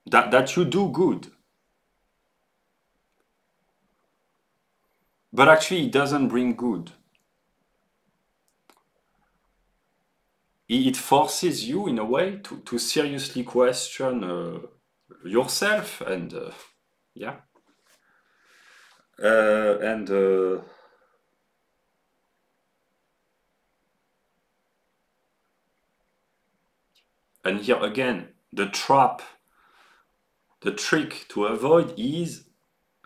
A: that, that you do good. But actually, it doesn't bring good. It forces you, in a way, to, to seriously question uh, yourself and, uh, yeah. Uh, and uh, and here again, the trap the trick to avoid is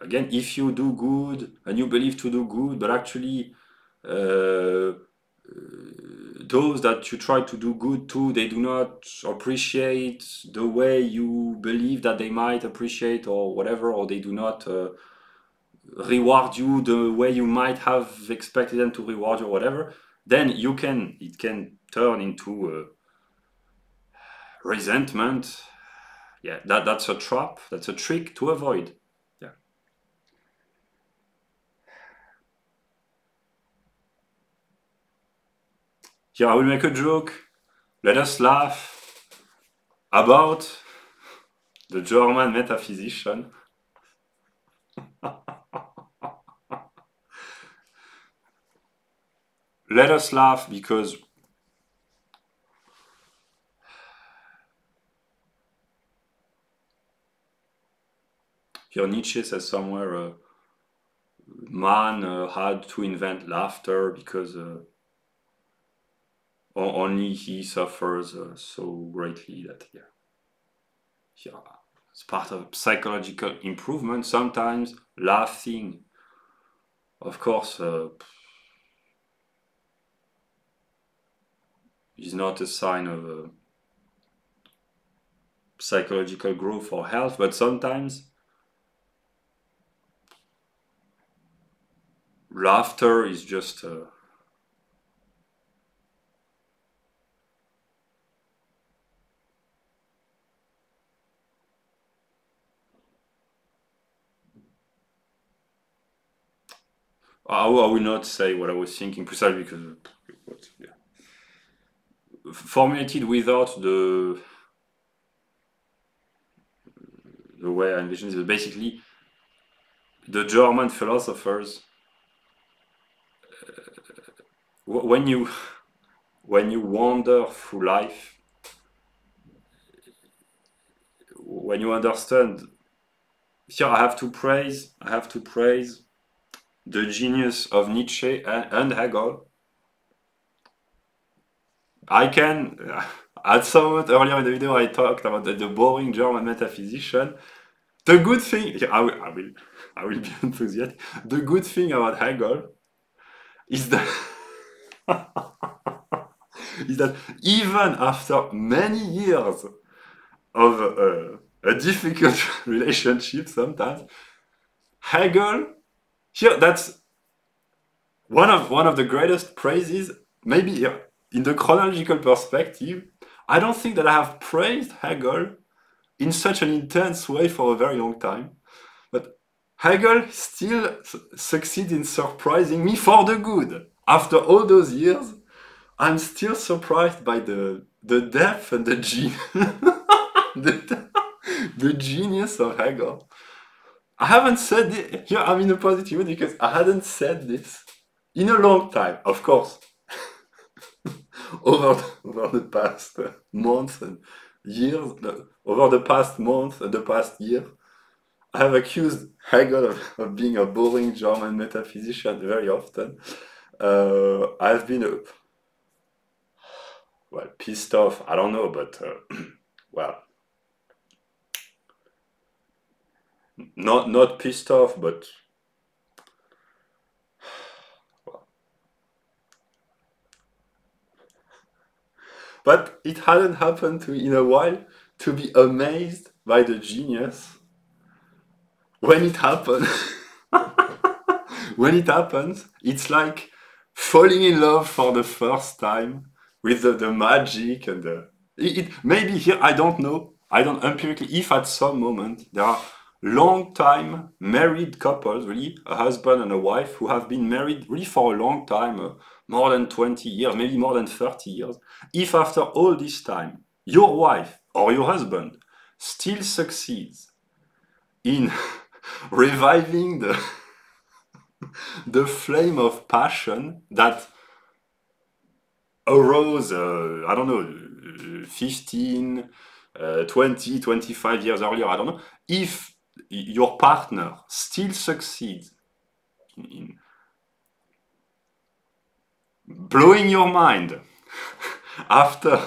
A: again if you do good and you believe to do good but actually uh, those that you try to do good to they do not appreciate the way you believe that they might appreciate or whatever or they do not uh, reward you the way you might have expected them to reward you or whatever then you can it can turn into uh, resentment yeah, that, that's a trap, that's a trick to avoid. Here I will make a joke. Let us laugh about the German metaphysician. Let us laugh because Here Nietzsche says somewhere, uh, man uh, had to invent laughter because uh, only he suffers uh, so greatly that yeah, yeah, it's part of psychological improvement. Sometimes laughing, of course, uh, is not a sign of uh, psychological growth or health, but sometimes laughter is just uh, I will not say what I was thinking precisely because what, yeah. formulated without the the way I envision it. but Basically, the German philosophers uh, when you when you wander through life when you understand here i have to praise i have to praise the genius of nietzsche and, hegel. I can at some earlier in the video i talked about the, the boring german metaphysician. The good thing I will, I will i will be enthusiastic. The good thing about hegel is that is that even after many years of uh, a difficult relationship sometimes hegel here that's one of one of the greatest praises maybe in the chronological perspective i don't think that i have praised hegel in such an intense way for a very long time. But Hegel still succeeds in surprising me for the good. After all those years, I'm still surprised by the the depth and the gene the, the genius of Hegel. I haven't said it here. I'm in a positive mood because I hadn't said this in a long time. Of course, over the, over the past months and years, over the past month and the past year, I have accused Hegel of, of being a boring German metaphysician very often. Uh, I've been a, well pissed off. I don't know, but uh, well, not not pissed off, but but it hadn't happened to in a while to be amazed by the genius when it happens. when it happens, it's like falling in love for the first time with the, the magic and the it, it, maybe here I don't know I don't empirically if at some moment there are long time married couples really a husband and a wife who have been married really for a long time uh, more than 20 years maybe more than 30 years. If after all this time your wife or your husband still succeeds in reviving the the flame of passion that arose, uh, I don't know, 15, uh, 20, 25 years earlier, I don't know, if your partner still succeeds in blowing your mind after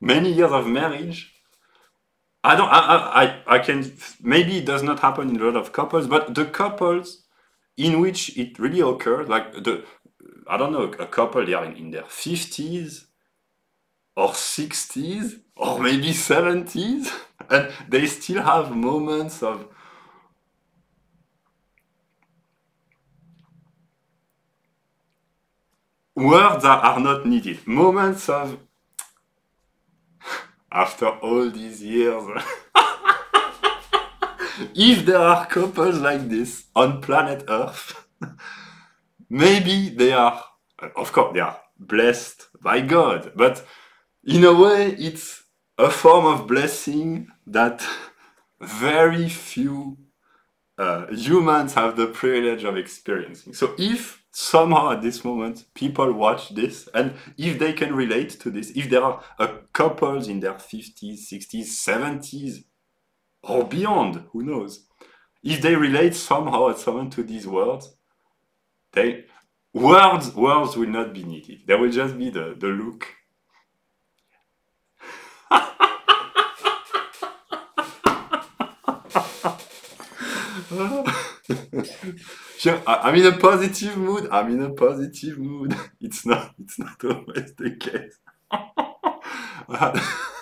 A: many years of marriage, I don't, I, I, I can, maybe it does not happen in a lot of couples, but the couples in which it really occurs, like the, I don't know, a couple they are in, in their 50s or 60s or maybe 70s, and they still have moments of words that are not needed, moments of after all these years. if there are couples like this on planet Earth, maybe they are, of course, they are blessed by God, but in a way, it's a form of blessing that very few uh, humans have the privilege of experiencing. So if somehow at this moment people watch this and if they can relate to this, if there are uh, couples in their 50s, 60s, 70s, or beyond, who knows, if they relate somehow at someone to these words, they words words will not be needed. There will just be the, the look. I'm in a positive mood. I'm in a positive mood. It's not. It's not always the case.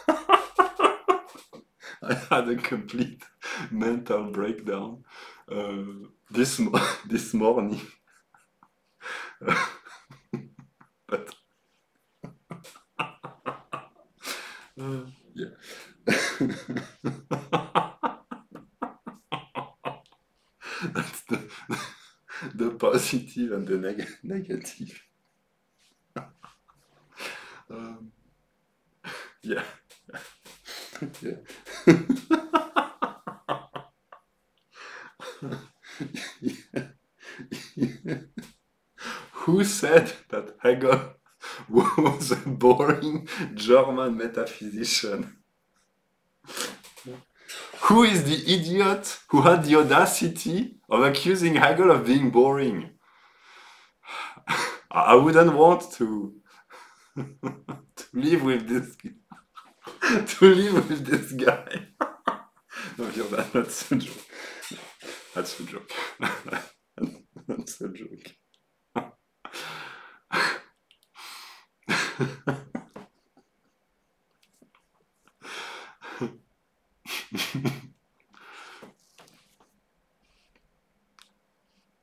A: I had a complete mental breakdown uh, this this morning. but uh, yeah. That's the the positive and the neg negative. um, yeah. yeah. Who said that Hegel was a boring German metaphysician? Who is the idiot who had the audacity of accusing Hegel of being boring? I wouldn't want to to live with this to live with this guy. no, that, that's a joke. That's a joke. that's a joke.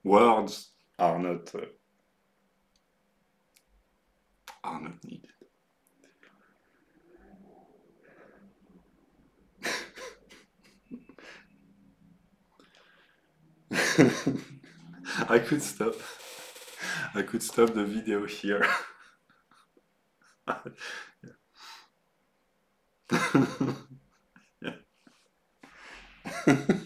A: words are not uh, are not needed. I could stop. I could stop the video here. yeah. yeah.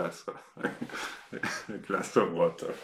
A: Glass a glass of water.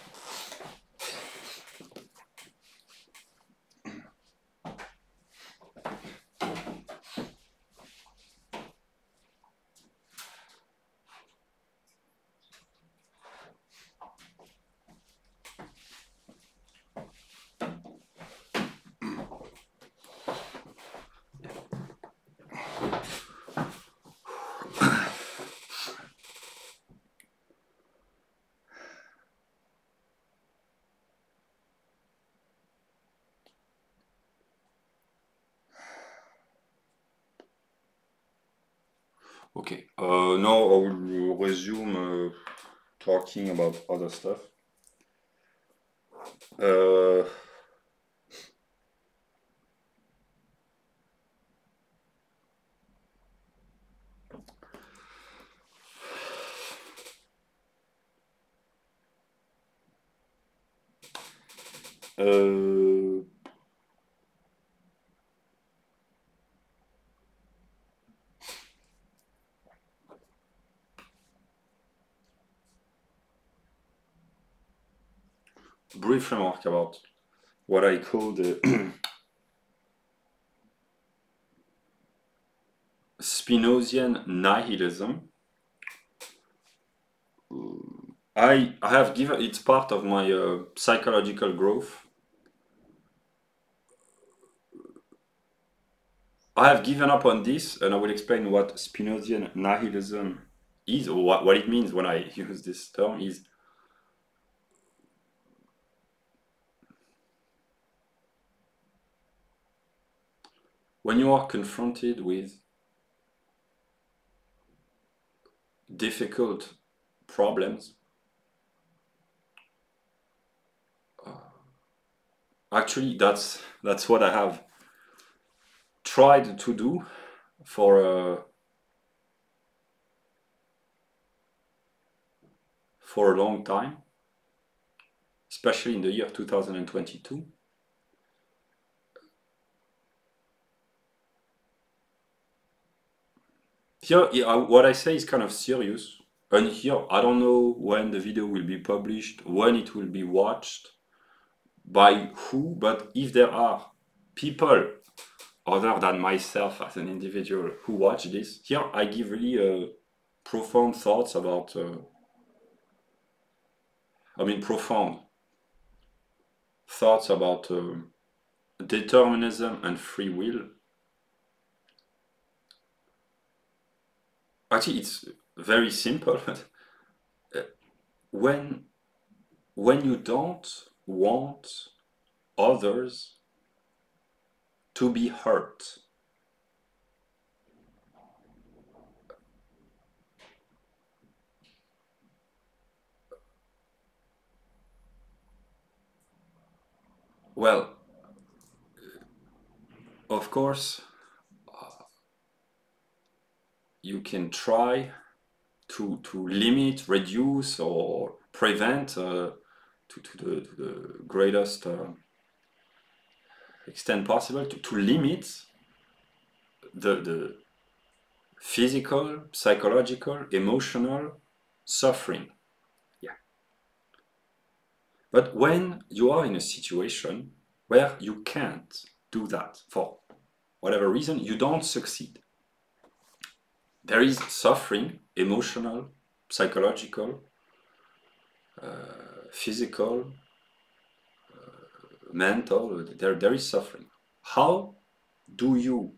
A: Okay, uh, now I will resume uh, talking about other stuff. Uh, uh, brief remark about what I call the Spinozian nihilism. I, I have given it's part of my uh, psychological growth. I have given up on this, and I will explain what Spinozian nihilism is, or what, what it means when I use this term. Is when you are confronted with difficult problems, uh, actually that's that's what I have tried to do for a for a long time, especially in the year 2022. Here, what I say is kind of serious. And here, I don't know when the video will be published, when it will be watched, by who, but if there are people other than myself as an individual who watch this, here I give really uh, profound thoughts about, uh, I mean, profound thoughts about uh, determinism and free will actually it's very simple uh, when when you don't want others to be hurt well of course you can try to, to limit, reduce, or prevent uh, to, to, the, to the greatest uh, extent possible to, to limit the, the physical, psychological, emotional suffering. Yeah. But when you are in a situation where you can't do that for whatever reason, you don't succeed there is suffering, emotional, psychological, uh, physical, uh, mental, there, there is suffering. How do you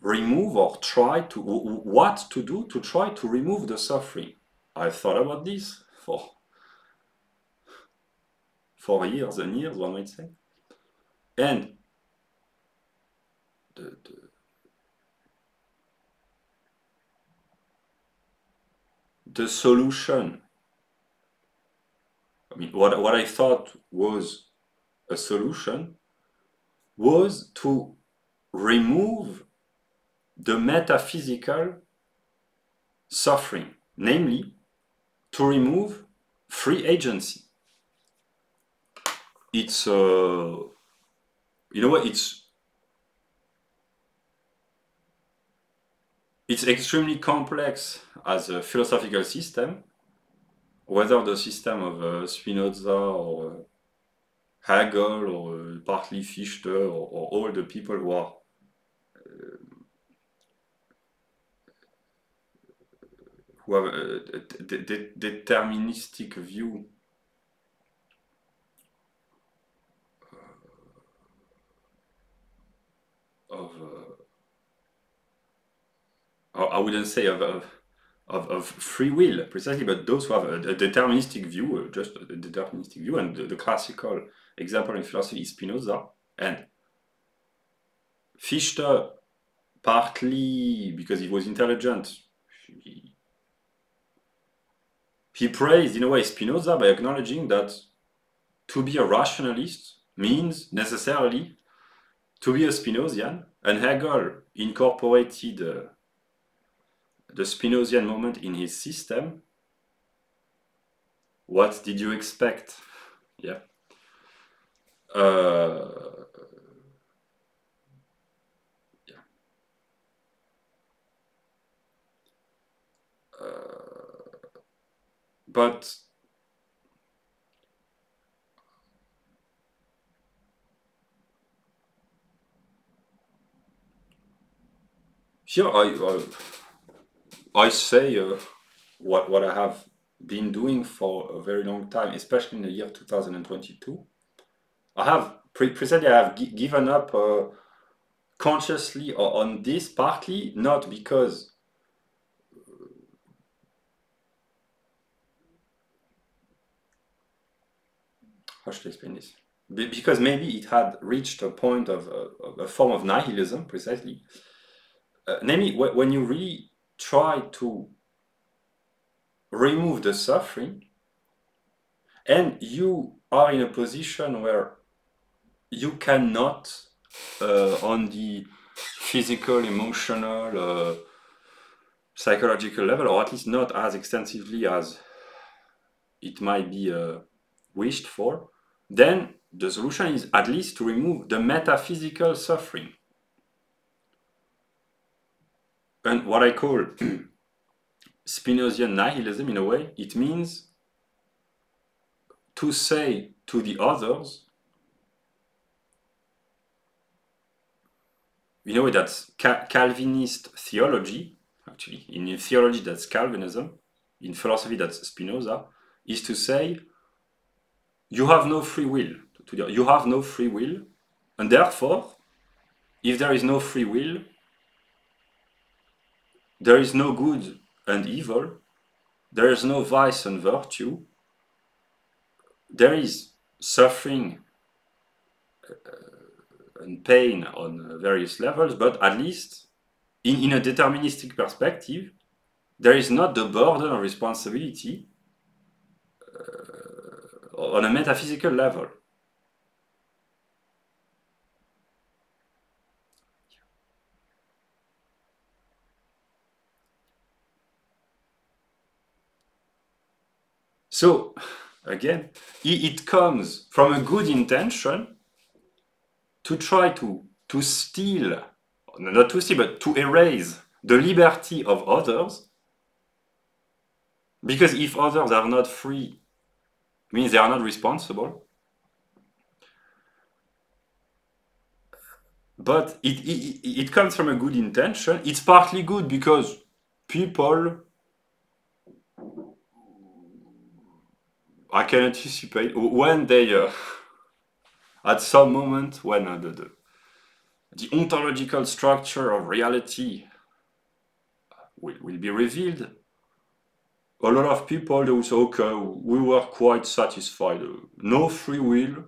A: remove or try to, what to do to try to remove the suffering? I've thought about this for, for years and years, one might say. And the, the the solution I mean, what, what I thought was a solution was to remove the metaphysical suffering, namely to remove free agency. It's, uh, you know what, it's, it's extremely complex as a philosophical system, whether the system of uh, Spinoza or uh, Hegel or uh, partly Fichte or, or, all the people who are uh, who have a, a de deterministic view of uh, I wouldn't say of, of of, of free will precisely, but those who have a, a deterministic view, uh, just a deterministic view, and the, the, classical example in philosophy is Spinoza. And Fichte, partly because he was intelligent, he, he praised in a way Spinoza by acknowledging that to be a rationalist means necessarily to be a Spinozian, and Hegel incorporated uh, the Spinozian moment in his system, what did you expect? Yeah. Uh. Uh, but here I, I I say uh, what what I have been doing for a very long time, especially in the year 2022. I have pre precisely I have given up uh, consciously on this partly not because how should I explain this? Be because maybe it had reached a point of, uh, of a form of nihilism precisely. Uh, namely, when you really try to remove the suffering and you are in a position where you cannot uh, on the physical emotional uh, psychological level or at least not as extensively as it might be uh, wished for then the solution is at least to remove the metaphysical suffering and what I call Spinozian nihilism in a way, it means to say to the others, you know that's Calvinist theology, actually. In theology, that's Calvinism. In philosophy, that's Spinoza, is to say, you have no free will. You have no free will, and therefore, if there is no free will, there is no good and evil. There is no vice and virtue. There is suffering uh, and pain on various levels, but at least in, in a deterministic perspective, there is not the burden of responsibility uh, on a metaphysical level. So again, it comes from a good intention to try to, to steal, not to steal, but to erase the liberty of others. Because if others are not free, means they are not responsible. But it, it, it comes from a good intention. It's partly good because people I can anticipate when they, uh, at some moment, when uh, the, the, the ontological structure of reality will, will be revealed, a lot of people they will say, okay, we were quite satisfied. No free will.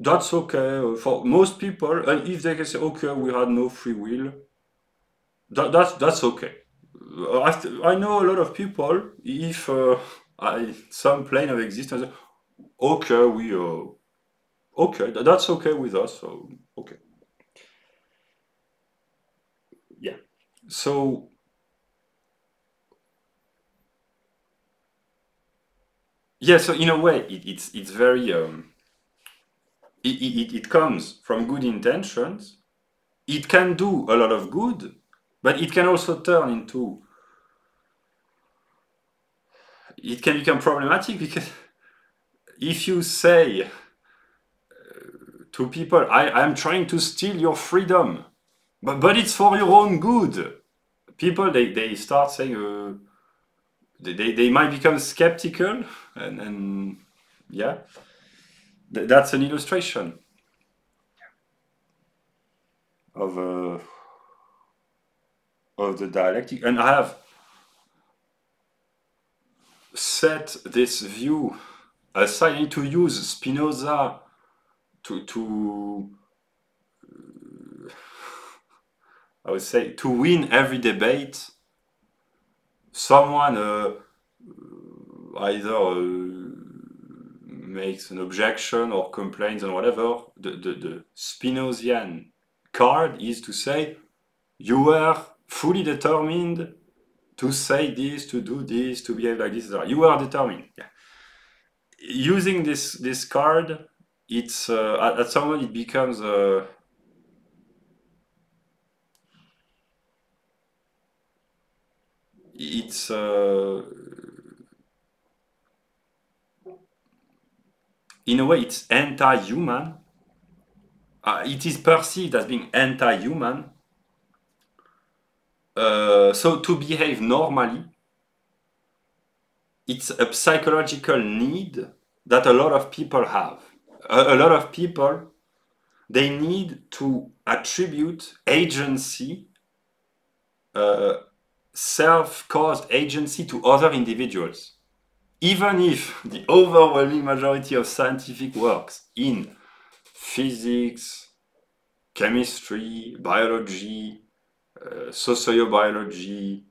A: That's okay for most people. And if they can say, okay, we had no free will, that, that's, that's okay. I, I know a lot of people, if uh, I, some plane of existence. Okay, we uh, okay, that's okay with us. So okay, yeah. So yeah, so in a way, it, it's it's very um, it, it, it comes from good intentions. It can do a lot of good, but it can also turn into it can become problematic because if you say uh, to people, I, I'm trying to steal your freedom, but, but it's for your own good, people, they, they start saying, uh, they, they might become skeptical, and, and yeah, Th- that's an illustration of, uh, of the dialectic. And I have set this view aside. I need to use Spinoza to to I would say to win every debate. Someone uh, either uh, makes an objection or complains and whatever. The, the the Spinozian card is to say you were fully determined to say this, to do this, to behave like this. You are determined. Yeah. Using this this card, it's uh, at, some point it becomes uh, it's uh, in a way it's anti-human. Uh, it is perceived as being anti-human. Uh, so to behave normally, it's a psychological need that a lot of people have. A, a lot of people they need to attribute agency, uh, self-caused agency to other individuals. Even if the overwhelming majority of scientific works in physics, chemistry, biology, sociobiology,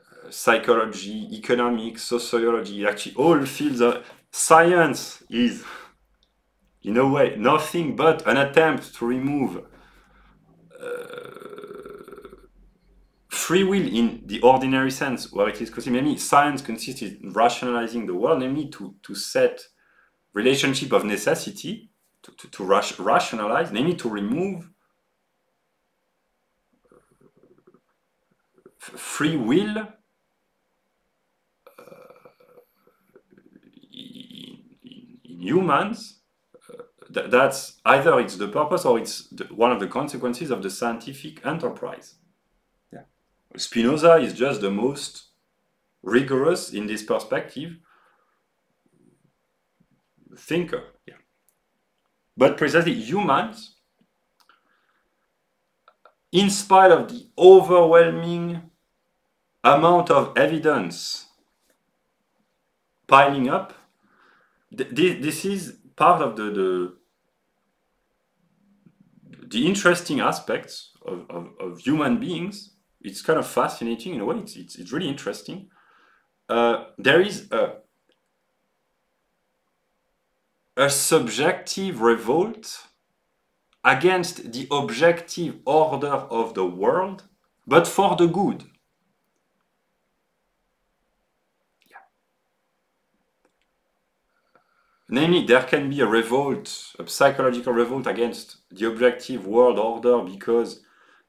A: uh, psychology, economics, sociology, actually all fields of science is in a way nothing but an attempt to remove uh, free will in the ordinary sense, where it is considered, science consists in rationalizing the world, namely to, to set relationship of necessity, to, to, to rationalize, namely to remove free will uh, in, in, in humans th- that's either it's the purpose or it's the, one of the consequences of the scientific enterprise. Yeah. Spinoza is just the most rigorous in this perspective thinker. Yeah. But precisely humans, in spite of the overwhelming amount of evidence piling up, th- th- this is part of the, the the interesting aspects of, of, of, human beings, it's kind of fascinating in a way. It's, it's, it's really interesting. Uh, there is a, a subjective revolt against the objective order of the world, but for the good. Namely, there can be a revolt, a psychological revolt against the objective world order because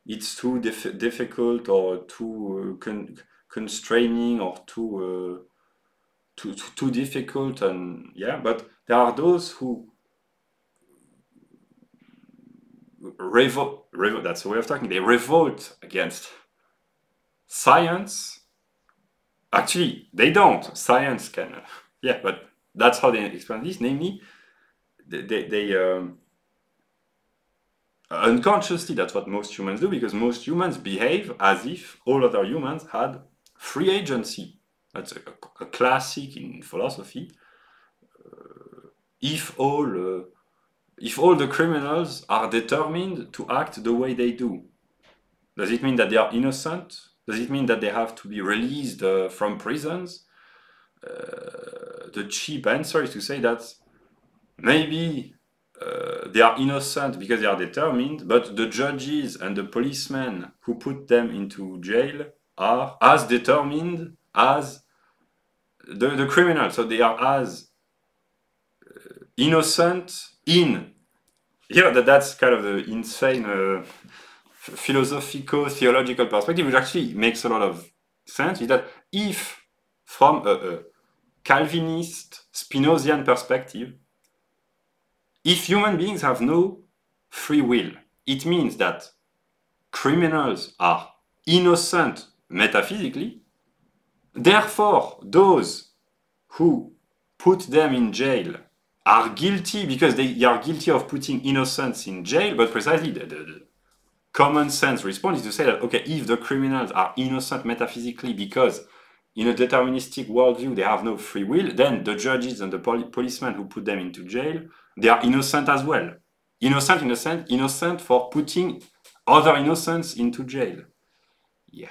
A: it's too dif- difficult or too uh, con- constraining or too, uh, too, too difficult and yeah but there are those who revolt revolt that's the way of talking they revolt against science. Actually they don't. Science can yeah but that's how they explain this. Namely they, they, they um, unconsciously that's what most humans do because most humans behave as if all other humans had free agency. That's a, a classic in philosophy. Uh, if all uh, if all the criminals are determined to act the way they do does it mean that they are innocent? Does it mean that they have to be released uh, from prisons? Uh, the cheap answer is to say that maybe uh, they are innocent because they are determined, but the judges and the policemen who put them into jail are as determined as the, the criminal. So they are as uh, innocent in. Yeah, that, that's kind of the insane uh, philosophical, theological perspective, which actually makes a lot of sense, is that if from a, a Calvinist, Spinozian perspective, if human beings have no free will, it means that criminals are innocent metaphysically. Therefore, those who put them in jail are guilty because they are guilty of putting innocents in jail, but precisely the, the, the common sense response is to say that, okay, if the criminals are innocent metaphysically because in a deterministic worldview they have no free will, then the judges and the poli policemen who put them into jail, they are innocent as well. Innocent, innocent, innocent for putting other innocents into jail. Yeah.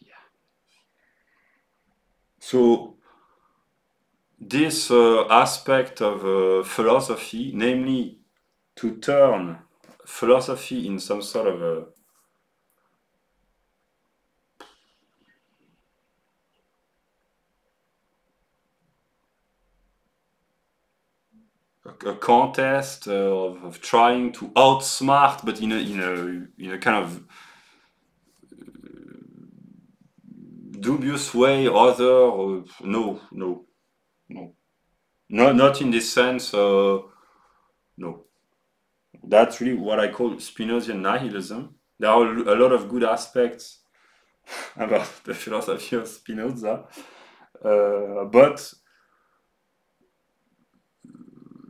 A: Yeah. So this uh, aspect of uh, philosophy, namely to turn philosophy in some sort of a a contest uh, of, of, trying to outsmart, but in a in a in a kind of dubious way, other uh, no no no no not in this sense. Uh, no, that's really what I call Spinozian nihilism. There are a lot of good aspects about the philosophy of Spinoza, uh, but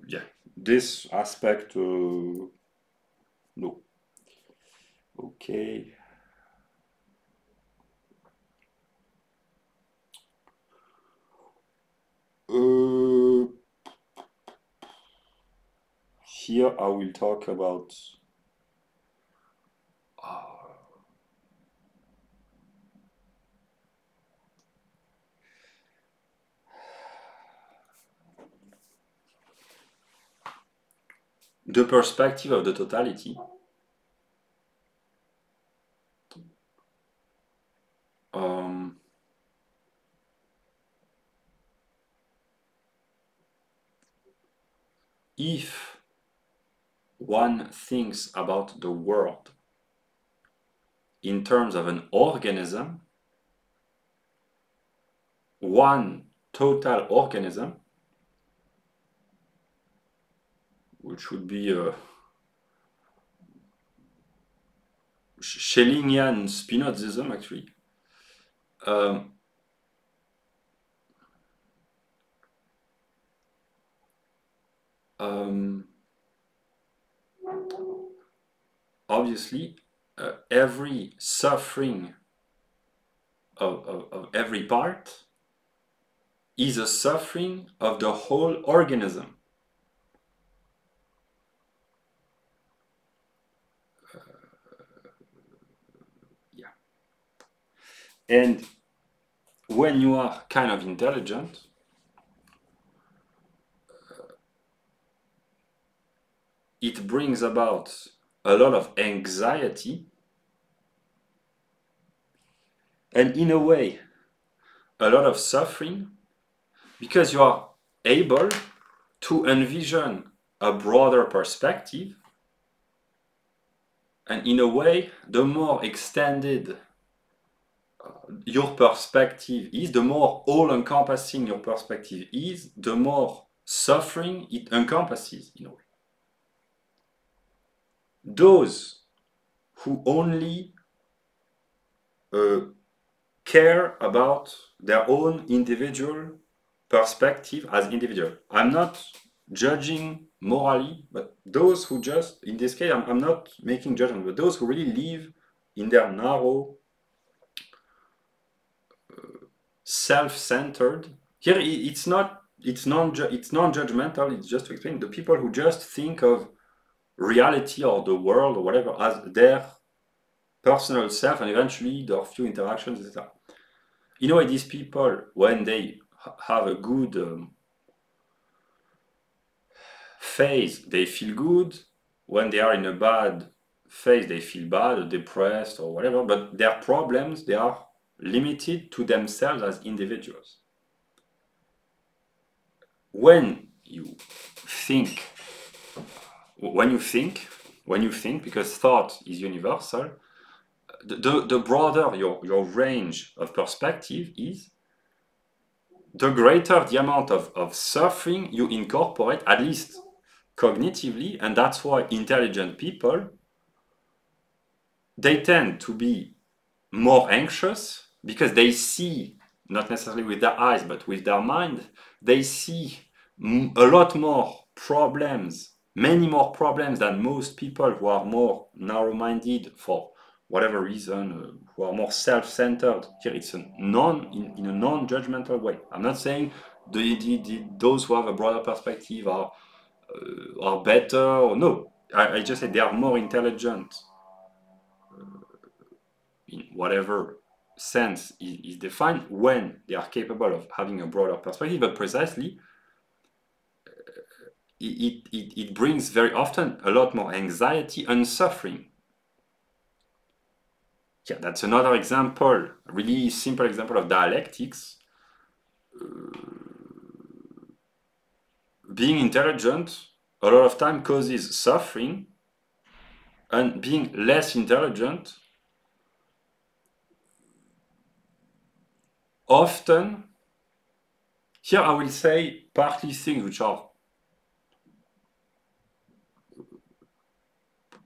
A: yeah, this aspect, uh, no. Okay. Uh, here I will talk about the perspective of the totality. Um, if one thinks about the world in terms of an organism, one total organism, which would be a Schellingian Spinozism actually, um, um, obviously uh, every suffering of, of, of every part is a suffering of the whole organism. And when you are kind of intelligent, uh, it brings about a lot of anxiety. And in a way a lot of suffering because you are able to envision a broader perspective. And in a way the more extended your perspective is the more all-encompassing your perspective is the more suffering it encompasses in a those who only uh, care about their own individual perspective as individual. I'm not judging morally, but those who just, in this case, I'm, I'm not making judgment, but those who really live in their narrow, uh, self-centered. Here, it's not, it's non, it's non-judgmental. It's just to explain the people who just think of reality or the world or whatever as their personal self and eventually their few interactions, etc. you know, these people, when they have a good um, phase, they feel good. When they are in a bad phase, they feel bad or depressed or whatever. But their problems, they are limited to themselves as individuals. When you think, when you think, when you think, because thought is universal, the, the broader your, your range of perspective is, the greater the amount of, of suffering you incorporate, at least cognitively, and that's why intelligent people, they tend to be more anxious because they see, not necessarily with their eyes, but with their mind, they see a lot more problems, many more problems than most people who are more narrow-minded for whatever reason, uh, who are more self-centered. Here, it's a non in, in a non-judgmental way. I'm not saying the, the, the, those who have a broader perspective are uh, are better or no. I, I, just said they are more intelligent uh, in whatever sense is, is defined when they are capable of having a broader perspective. But precisely, uh, it, it, it brings very often a lot more anxiety and suffering yeah, that's another example, really simple example of dialectics. Uh, being intelligent a lot of time causes suffering, and being less intelligent often, here I will say partly things which are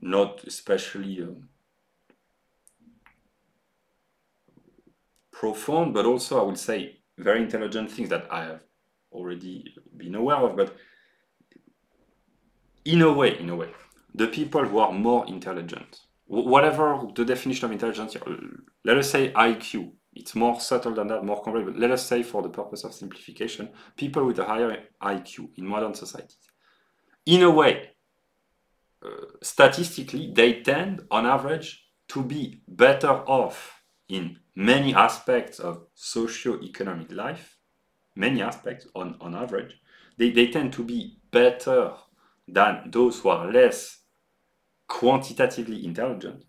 A: not especially um, profound, but also I would say very intelligent things that I have already been aware of. But in a way, in a way, the people who are more intelligent, whatever the definition of intelligence, let us say IQ, it's more subtle than that, more complex, but let us say for the purpose of simplification, people with a higher IQ in modern societies. In a way, uh, statistically, they tend, on average, to be better off in many aspects of socio-economic life, many aspects on, on average, they, they tend to be better than those who are less quantitatively intelligent.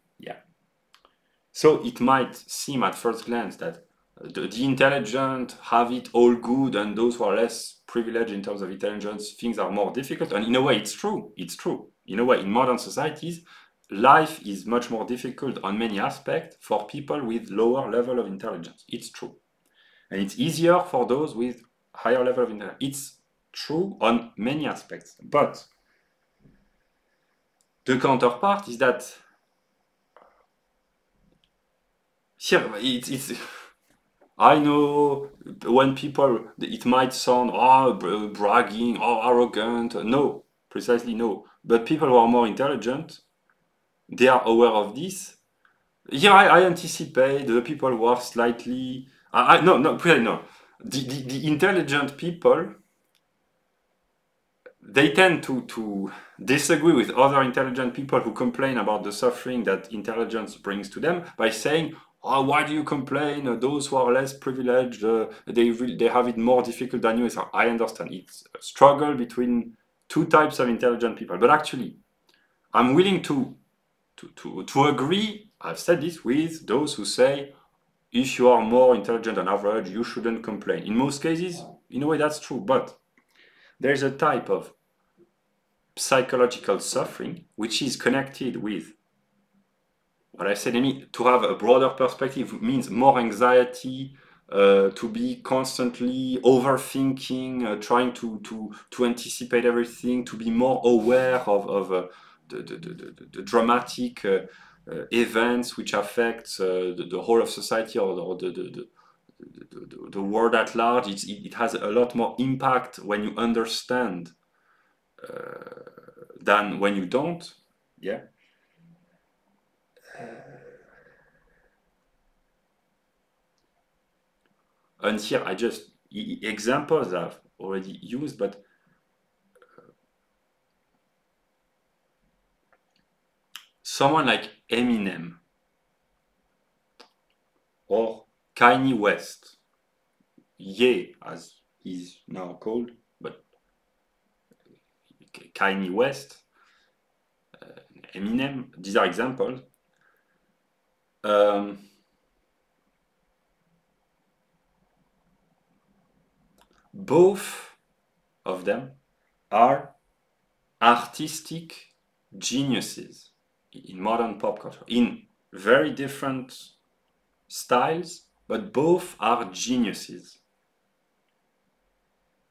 A: So it might seem at first glance that uh, the, the intelligent have it all good and those who are less privileged in terms of intelligence, things are more difficult. And in a way, it's true. It's true. In a way, in modern societies, life is much more difficult on many aspects for people with lower level of intelligence. It's true. And it's easier for those with higher level of intelligence. It's true on many aspects. But the counterpart is that here it's, it's I know when people it might sound oh bragging oh arrogant no precisely no but people who are more intelligent they are aware of this. Here I, I anticipate the people who are slightly, I, I no, no, no. The, the, the intelligent people, they tend to, to disagree with other intelligent people who complain about the suffering that intelligence brings to them by saying, oh, why do you complain? Those who are less privileged, uh, they, they have it more difficult than you. So I understand. It's a struggle between two types of intelligent people. But actually, I'm willing to to, to, to agree, I've said this, with those who say if you are more intelligent than average, you shouldn't complain. In most cases, in a way, that's true, but there's a type of psychological suffering which is connected with what I said. Mean, to have a broader perspective means more anxiety, uh, to be constantly overthinking, uh, trying to, to, to anticipate everything, to be more aware of, of uh, the, the, the, the dramatic uh, uh, events which affect uh, the, the, whole of society or, or the, the, the, the, world at large, it, it has a lot more impact when you understand than when you don't. Yeah. And here I just examples I've already used, but someone like Eminem or Kanye West Ye, as he's now called, but Kanye West, uh, Eminem, these are examples. Um, both of them are artistic geniuses in modern pop culture in very different styles, but both are geniuses.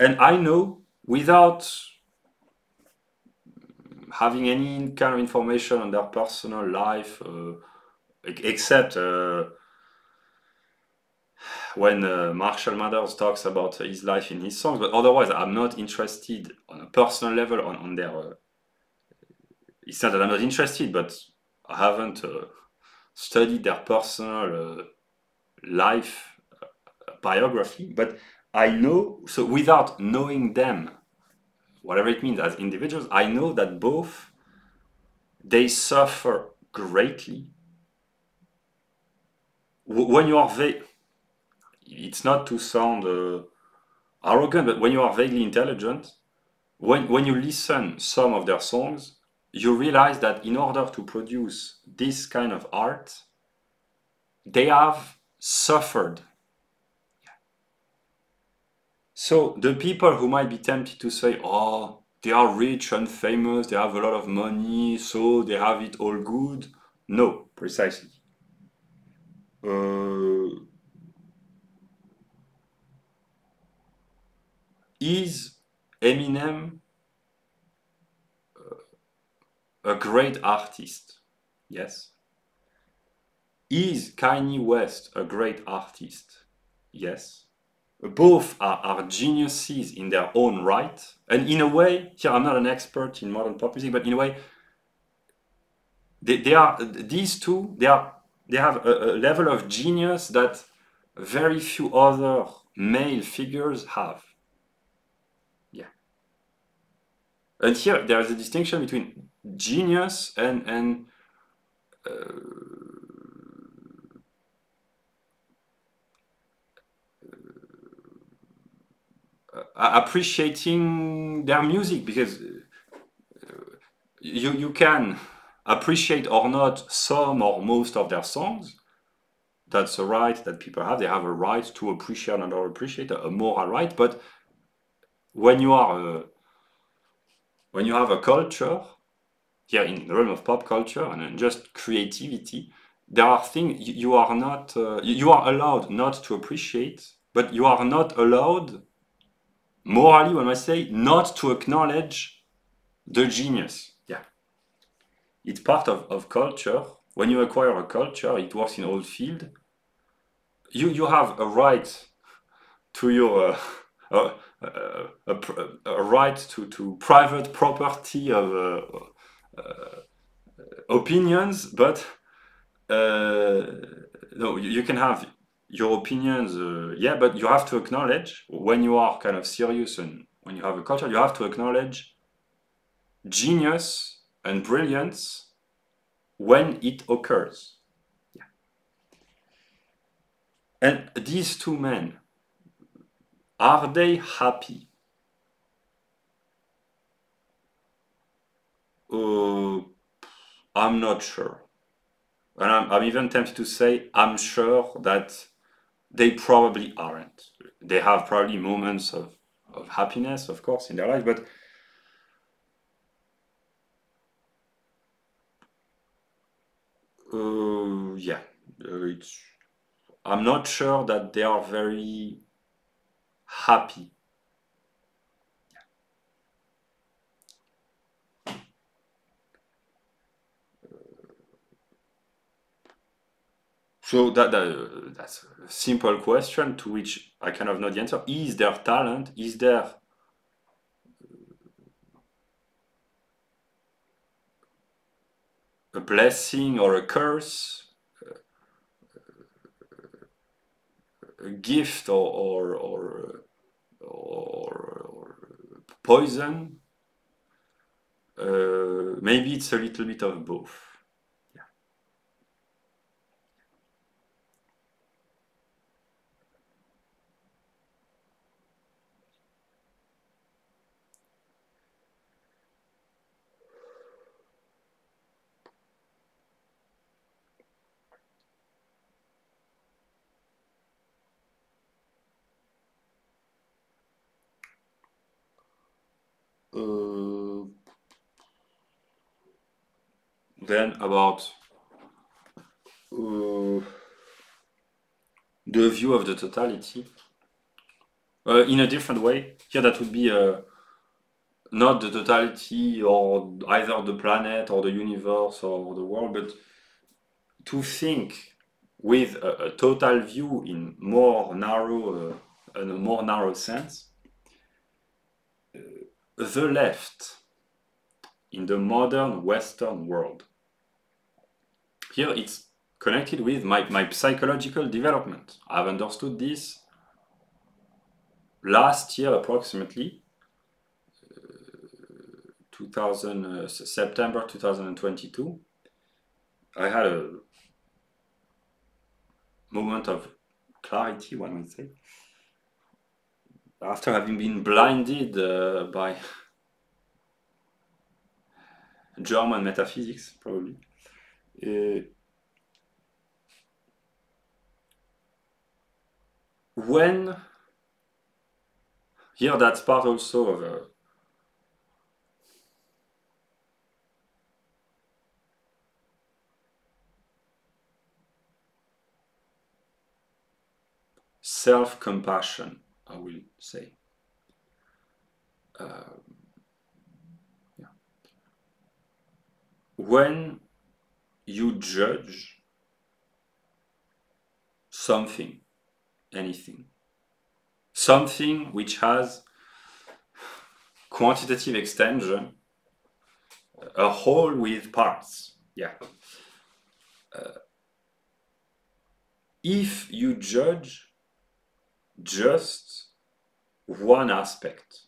A: And I know without having any kind of information on their personal life, uh, except uh, when uh, Marshall Mathers talks about his life in his songs, but otherwise I'm not interested on a personal level on, on their. Uh, it's not that I'm not interested, but I haven't uh, studied their personal uh, life uh, biography. But I know, so without knowing them, whatever it means as individuals, I know that both they suffer greatly when you are very it's not to sound uh, arrogant, but when you are vaguely intelligent, when, when you listen some of their songs, you realize that in order to produce this kind of art, they have suffered. So the people who might be tempted to say, oh, they are rich and famous, they have a lot of money, so they have it all good. No, precisely. Uh, is Eminem uh, a great artist? Yes. Is Kanye West a great artist? Yes. Both are, are geniuses in their own right. And in a way, here I'm not an expert in modern pop music, but in a way, they, they are these two, they are they have a, a level of genius that very few other male figures have. Yeah. And here there is a distinction between genius and and uh, uh, appreciating their music because uh, you you can appreciate or not some or most of their songs. That's a right that people have. They have a right to appreciate and or appreciate a, moral right. But when you are a, when you have a culture, here in the realm of pop culture and just creativity, there are things you are not, uh, you are allowed not to appreciate, but you are not allowed, morally, when I say, not to acknowledge the genius. It's part of, of culture. When you acquire a culture, it works in all field. You, you have a right to your, uh, uh, a, a, right to, to private property of uh, uh, opinions, but uh, no, you, you, can have your opinions, uh, yeah, but you have to acknowledge when you are kind of serious and when you have a culture, you have to acknowledge genius and brilliance when it occurs. Yeah. And these two men, are they happy? Uh, I'm not sure. And I'm, I'm even tempted to say I'm sure that they probably aren't. They have probably moments of, of happiness, of course, in their life, but uh, yeah, uh, it's, I'm not sure that they are very happy. So that, that that's a simple question to which I kind of know the answer. Is there talent? Is there a blessing or a curse? A gift or, or, or or, or poison. Uh, maybe it's a little bit of both. Yeah. Then about uh, the view of the totality uh, in a different way. Here, that would be uh, not the totality or either the planet or the universe or the world, but to think with a, a total view in more narrow, uh, in a more narrow sense. Uh, the left in the modern Western world. Here it's connected with my, my psychological development. I've understood this last year approximately, uh, 2000, uh, September 2022. I had a moment of clarity, one might say, after having been blinded uh, by German metaphysics, probably. Uh, when here that's part also of a self-compassion i will say uh, yeah. when you judge something anything. Something which has quantitative extension, a whole with parts. Yeah. Uh, if you judge just one aspect,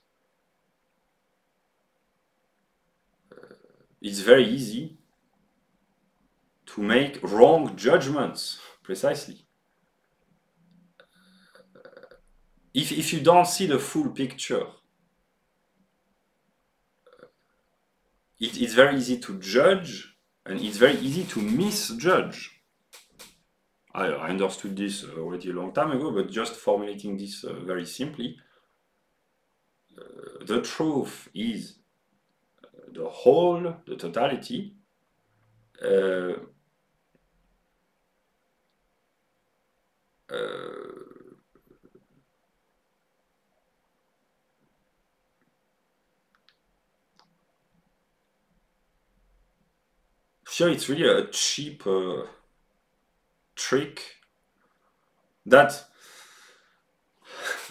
A: uh, it's very easy to make wrong judgments, precisely. if, if you don't see the full picture, it, it's very easy to judge and it's very easy to misjudge. I, I understood this already a long time ago, but just formulating this uh, very simply, uh, the truth is uh, the whole, the totality, uh, uh Here it's really a cheap uh, trick that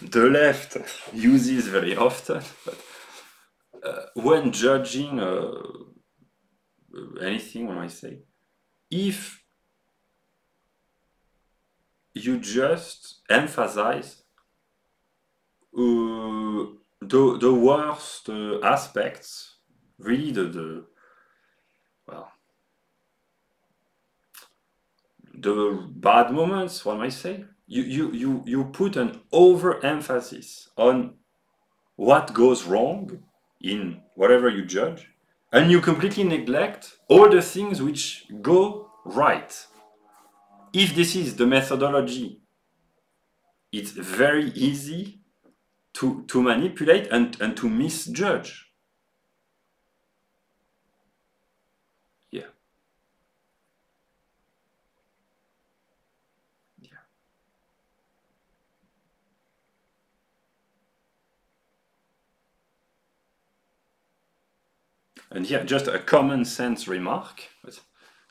A: the left uses very often. But uh, when judging uh, anything, when I say, if you just emphasize uh, the the worst uh, aspects, really the, the well the bad moments, one might say, you, you, you, you put an overemphasis on what goes wrong in whatever you judge, and you completely neglect all the things which go right. If this is the methodology, it's very easy to, to manipulate and, and to misjudge. Yeah. And here, just a common sense remark,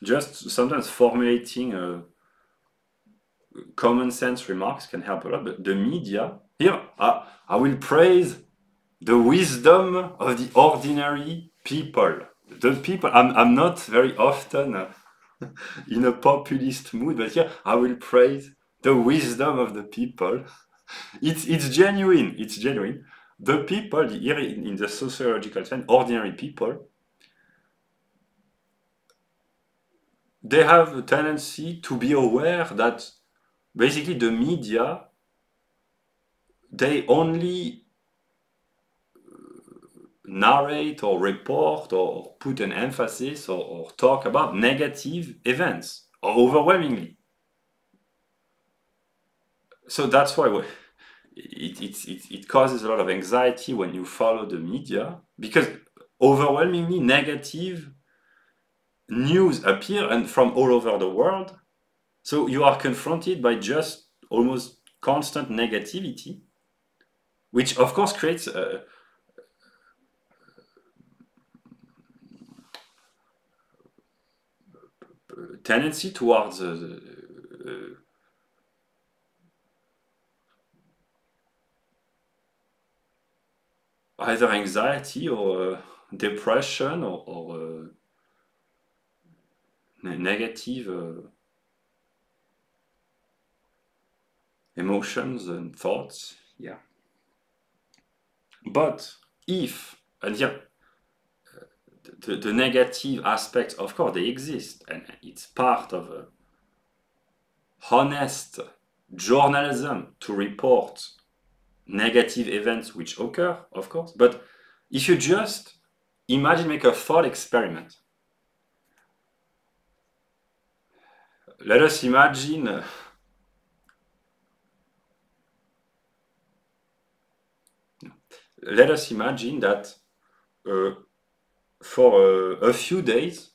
A: just sometimes formulating a common sense remarks can help a lot. But the media, here, I, I will praise the wisdom of the ordinary people. The people, I'm, I'm not very often uh, in a populist mood, but here I will praise the wisdom of the people. It's, it's genuine, it's genuine the people, here in the sociological sense, ordinary people, they have a tendency to be aware that basically the media, they only uh, narrate or report or put an emphasis or, or talk about negative events overwhelmingly. So that's why it, it, it, it causes a lot of anxiety when you follow the media because overwhelmingly negative news appear and from all over the world. So you are confronted by just almost constant negativity, which of course creates a, tendency towards uh, uh, either anxiety or uh, depression or, or uh, negative uh, emotions and thoughts. Yeah. But if, and yeah, eh, the, the negative aspects, of course, they exist, and it's part of a honest journalism to report negative events which occur, of course. But if you just imagine, make a thought experiment. Let us imagine let us imagine that uh, for uh, a few days,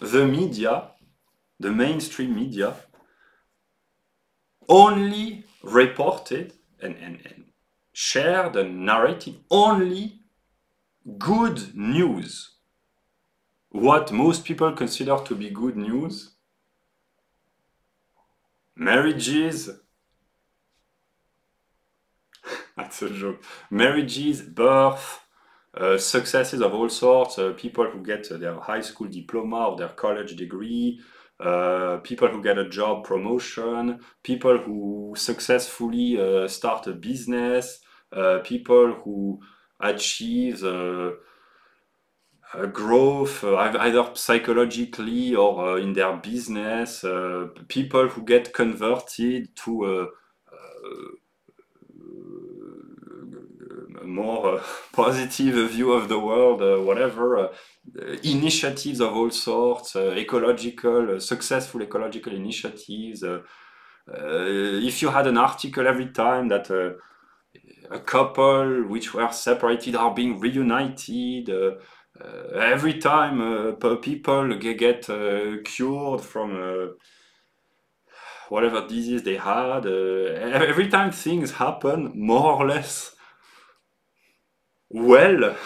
A: the media, the mainstream media, only reported and, and, and shared and narrated only good news. What most people consider to be good news marriages, that's a joke. Marriages, birth, uh, successes of all sorts, uh, people who get their high school diploma or their college degree, uh, people who get a job promotion, people who successfully uh, start a business, uh, people who achieve uh, growth either psychologically or in their business, people who get converted to more uh, positive view of the world, uh, whatever, uh, initiatives of all sorts, ecological, successful ecological initiatives. if you had an article every time that a couple which were separated are being reunited, uh, every time uh, people get uh, cured from whatever disease they had, every time things happen more or less well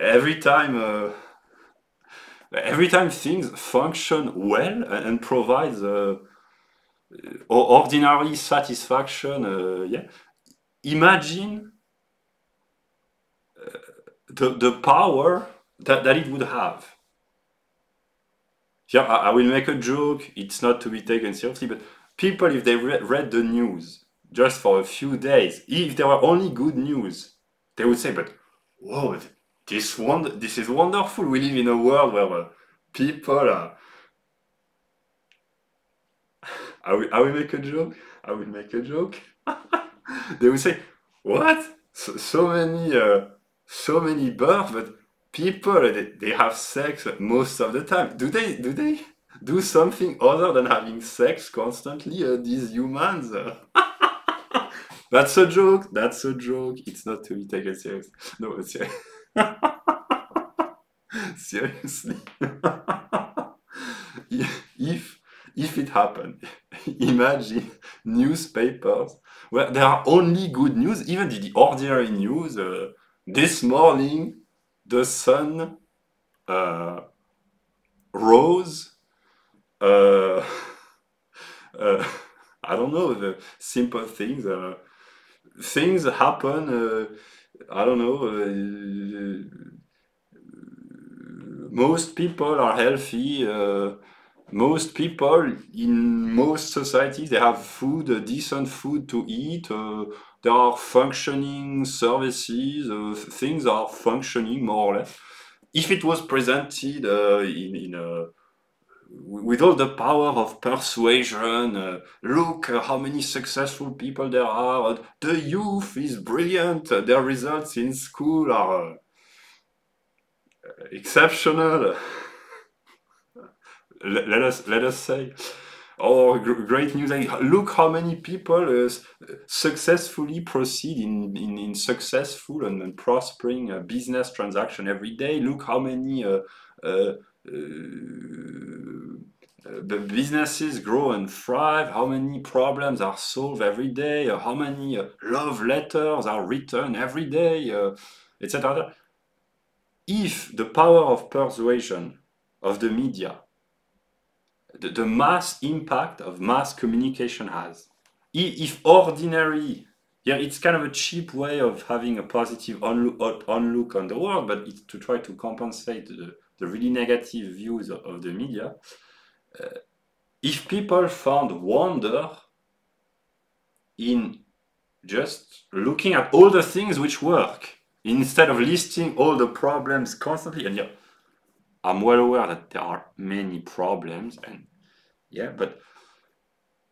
A: every time uh, every time things function well and, provide uh, ordinary satisfaction uh, yeah. Imagine uh, the, the power that, that it would have. Yeah I, I, will make a joke it's not to be taken seriously but people if they re read the news just for a few days if there were only good news they would say, but whoa, this wonder, this is wonderful. We live in a world where uh, people are. I will, I will make a joke. I will make a joke. they would say, what? So, so many, uh, so many births, but people they, they have sex most of the time. Do they? Do they? Do something other than having sex constantly? Uh, these humans. That's a joke. That's a joke. It's not to be taken serious. No, ser seriously. if if it happened, imagine newspapers where there are only good news, even the ordinary news. Uh, this morning, the sun uh, rose. Uh, uh I don't know the simple things. Uh, things happen. Uh, I don't know. Uh, most people are healthy. Uh, most people in most societies they have food, decent food to eat. there are functioning services. things are functioning more or less. If it was presented in in a with all the power of persuasion, uh, look uh, how many successful people there are. The youth is brilliant. Their results in school are uh, exceptional. let, let, us let us say. Oh, great news! Look how many people uh, successfully proceed in, in, in successful and, and prospering uh, business transaction every day. Look how many uh, the businesses grow and thrive, how many problems are solved every day, uh, how many uh, love letters are written every day, uh, etc. If the power of persuasion of the media, the, the mass impact of mass communication has, if ordinary, yeah, it's kind of a cheap way of having a positive onlook, onlook on the world, but it's to try to compensate the, the really negative views of, of the media uh, if people found wonder in just looking at all the things which work instead of listing all the problems constantly and yeah i'm well aware that there are many problems and yeah but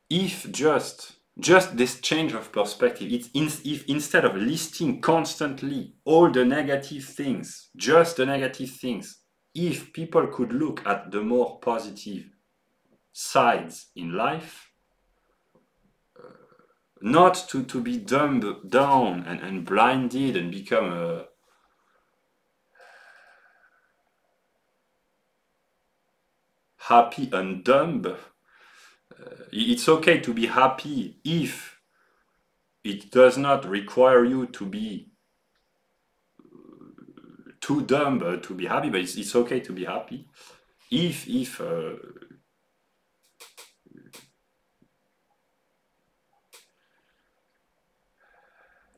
A: if just just this change of perspective it's in, if instead of listing constantly all the negative things just the negative things if people could look at the more positive sides in life, uh, not to, to be dumbed down and, and blinded and become a happy and dumb. Uh, it's okay to be happy if it does not require you to be uh, too dumb to be happy, but it's, it's okay to be happy. If if uh,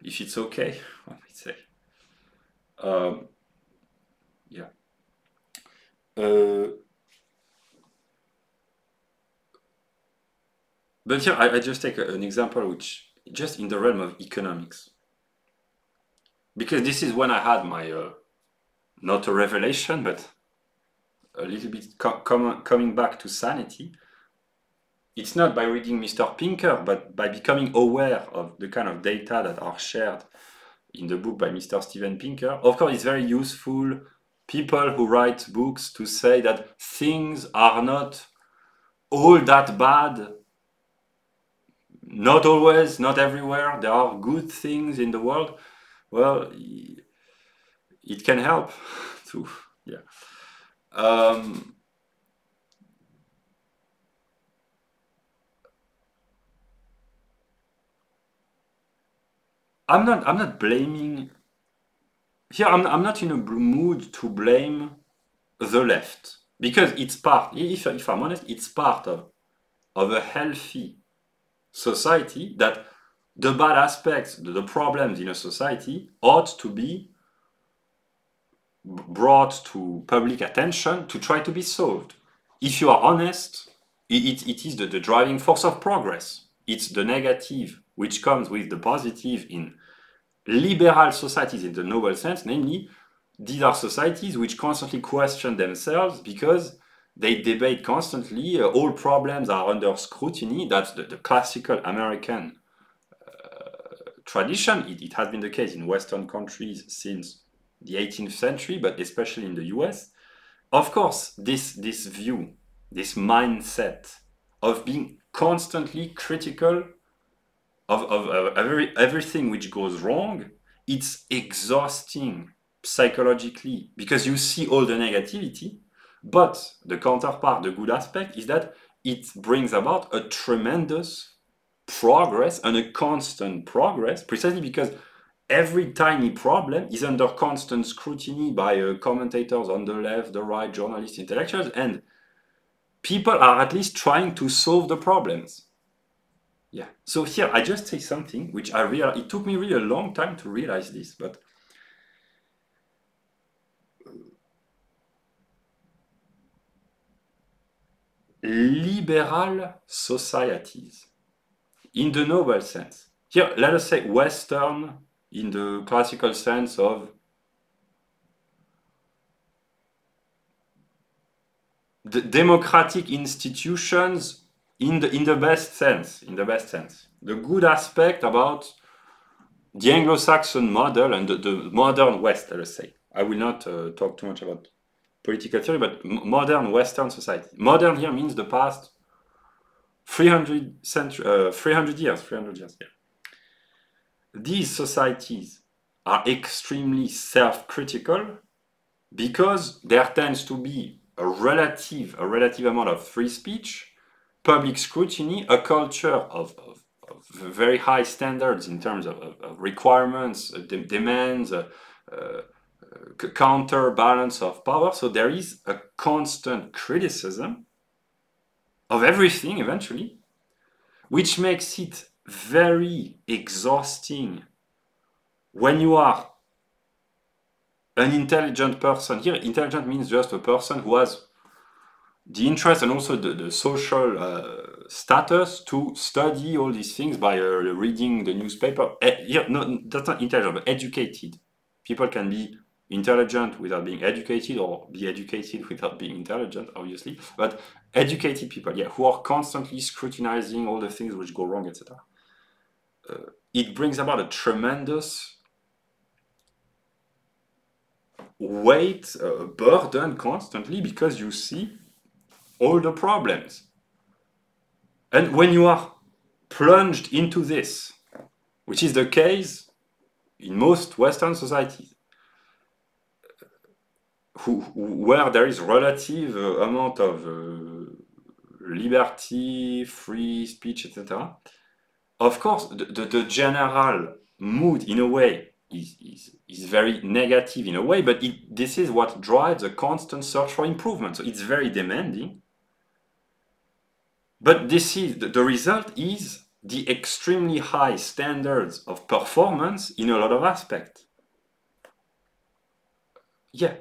A: if it's okay, I might say. Um, yeah. Uh, but here I, I just take a, an example which just in the realm of economics. Because this is when I had my, uh, not a revelation, but a little bit co com coming back to sanity it's not by reading Mr. Pinker, but by becoming aware of the kind of data that are shared in the book by Mr. Steven Pinker. Of course, it's very useful. People who write books to say that things are not all that bad. Not always, not everywhere. There are good things in the world. Well, it can help too. Yeah. Um, I'm not I'm not blaming here I'm, I'm not in a mood to blame the left because it's part if, if I'm honest it's part of of a healthy society that the bad aspects the problems in a society ought to be brought to public attention to try to be solved. If you are honest it, it is the, the driving force of progress. It's the negative which comes with the positive in liberal societies in the noble sense, namely, these are societies which constantly question themselves because they debate constantly, uh, all problems are under scrutiny. That's the, the classical American uh, tradition. It, it, has been the case in Western countries since the 18th century, but especially in the US. Of course, this, this view, this mindset of being constantly critical of, of, of every, everything which goes wrong, it's exhausting psychologically because you see all the negativity. But the counterpart, the good aspect, is that it brings about a tremendous progress and a constant progress precisely because every tiny problem is under constant scrutiny by uh, commentators on the left, the right, journalists, intellectuals, and people are at least trying to solve the problems. Yeah. So here I just say something which I real it took me really a long time to realize this, but liberal societies in the noble sense. Here, let us say Western in the classical sense of the democratic institutions in the in the best sense in the best sense. The good aspect about the anglo-saxon model and the, the modern west let's say. I will not uh, talk too much about political theory but modern western society. Modern here means the past 300 century, uh, 300 years 300 years yeah. These societies are extremely self-critical because there tends to be a relative, a relative amount of free speech, public scrutiny, a culture of, of, of very high standards in terms of, of, requirements, uh, de demands, uh, uh, counterbalance of power. So there is a constant criticism of everything eventually, which makes it very exhausting when you are an intelligent person. Here, intelligent means just a person who has the interest and also the, the social uh, status to study all these things by uh, reading the newspaper. Here, no, that's not intelligent, but educated. People can be intelligent without being educated or be educated without being intelligent, obviously. But educated people, yeah, who are constantly scrutinizing all the things which go wrong, etc. Uh, it brings about a tremendous weight, uh, burden constantly because you see all the problems. And when you are plunged into this, which is the case in most Western societies, who, where there is relative uh, amount of uh, liberty, free speech, etc. Of course, the, the, the, general mood, in a way, is, is, is very negative in a way, but it, this is what drives a constant search for improvement. So it's very demanding. But this is the, result is the extremely high standards of performance in a lot of aspects. Yeah,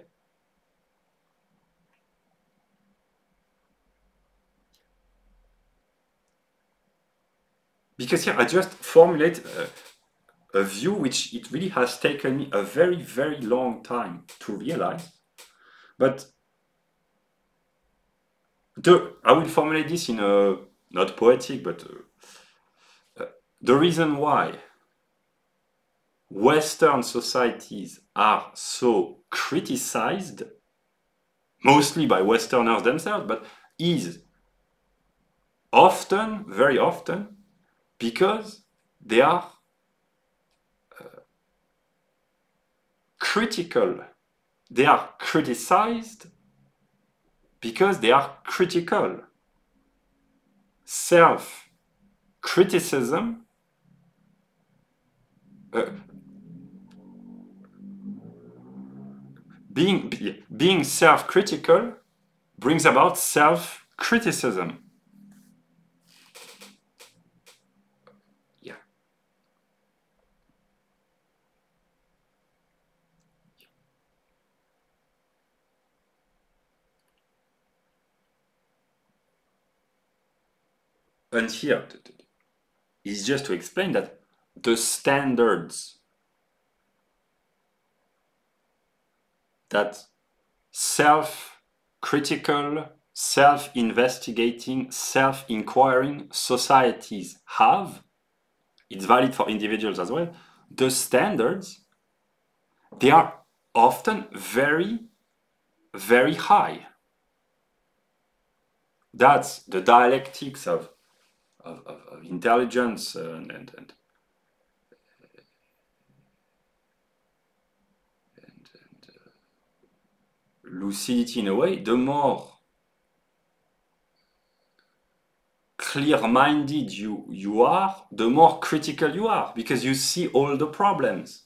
A: because here I just formulate a, a, view which it really has taken me a very, very long time to realize. But the, I will formulate this in a, not poetic, but uh, uh, the reason why Western societies are so criticized, mostly by Westerners themselves, but is often, very often, because they are uh, critical. They are criticized because they are critical. Self criticism uh, being being self-critical brings about self-criticism and here is just to explain that the standards that self-critical, self-investigating, self-inquiring societies have, it's valid for individuals as well, the standards, they are often very, very high. That's the dialectics of of, of, of intelligence and, and, and uh, lucidity in a way, the more clear-minded you, you are, the more critical you are, because you see all the problems.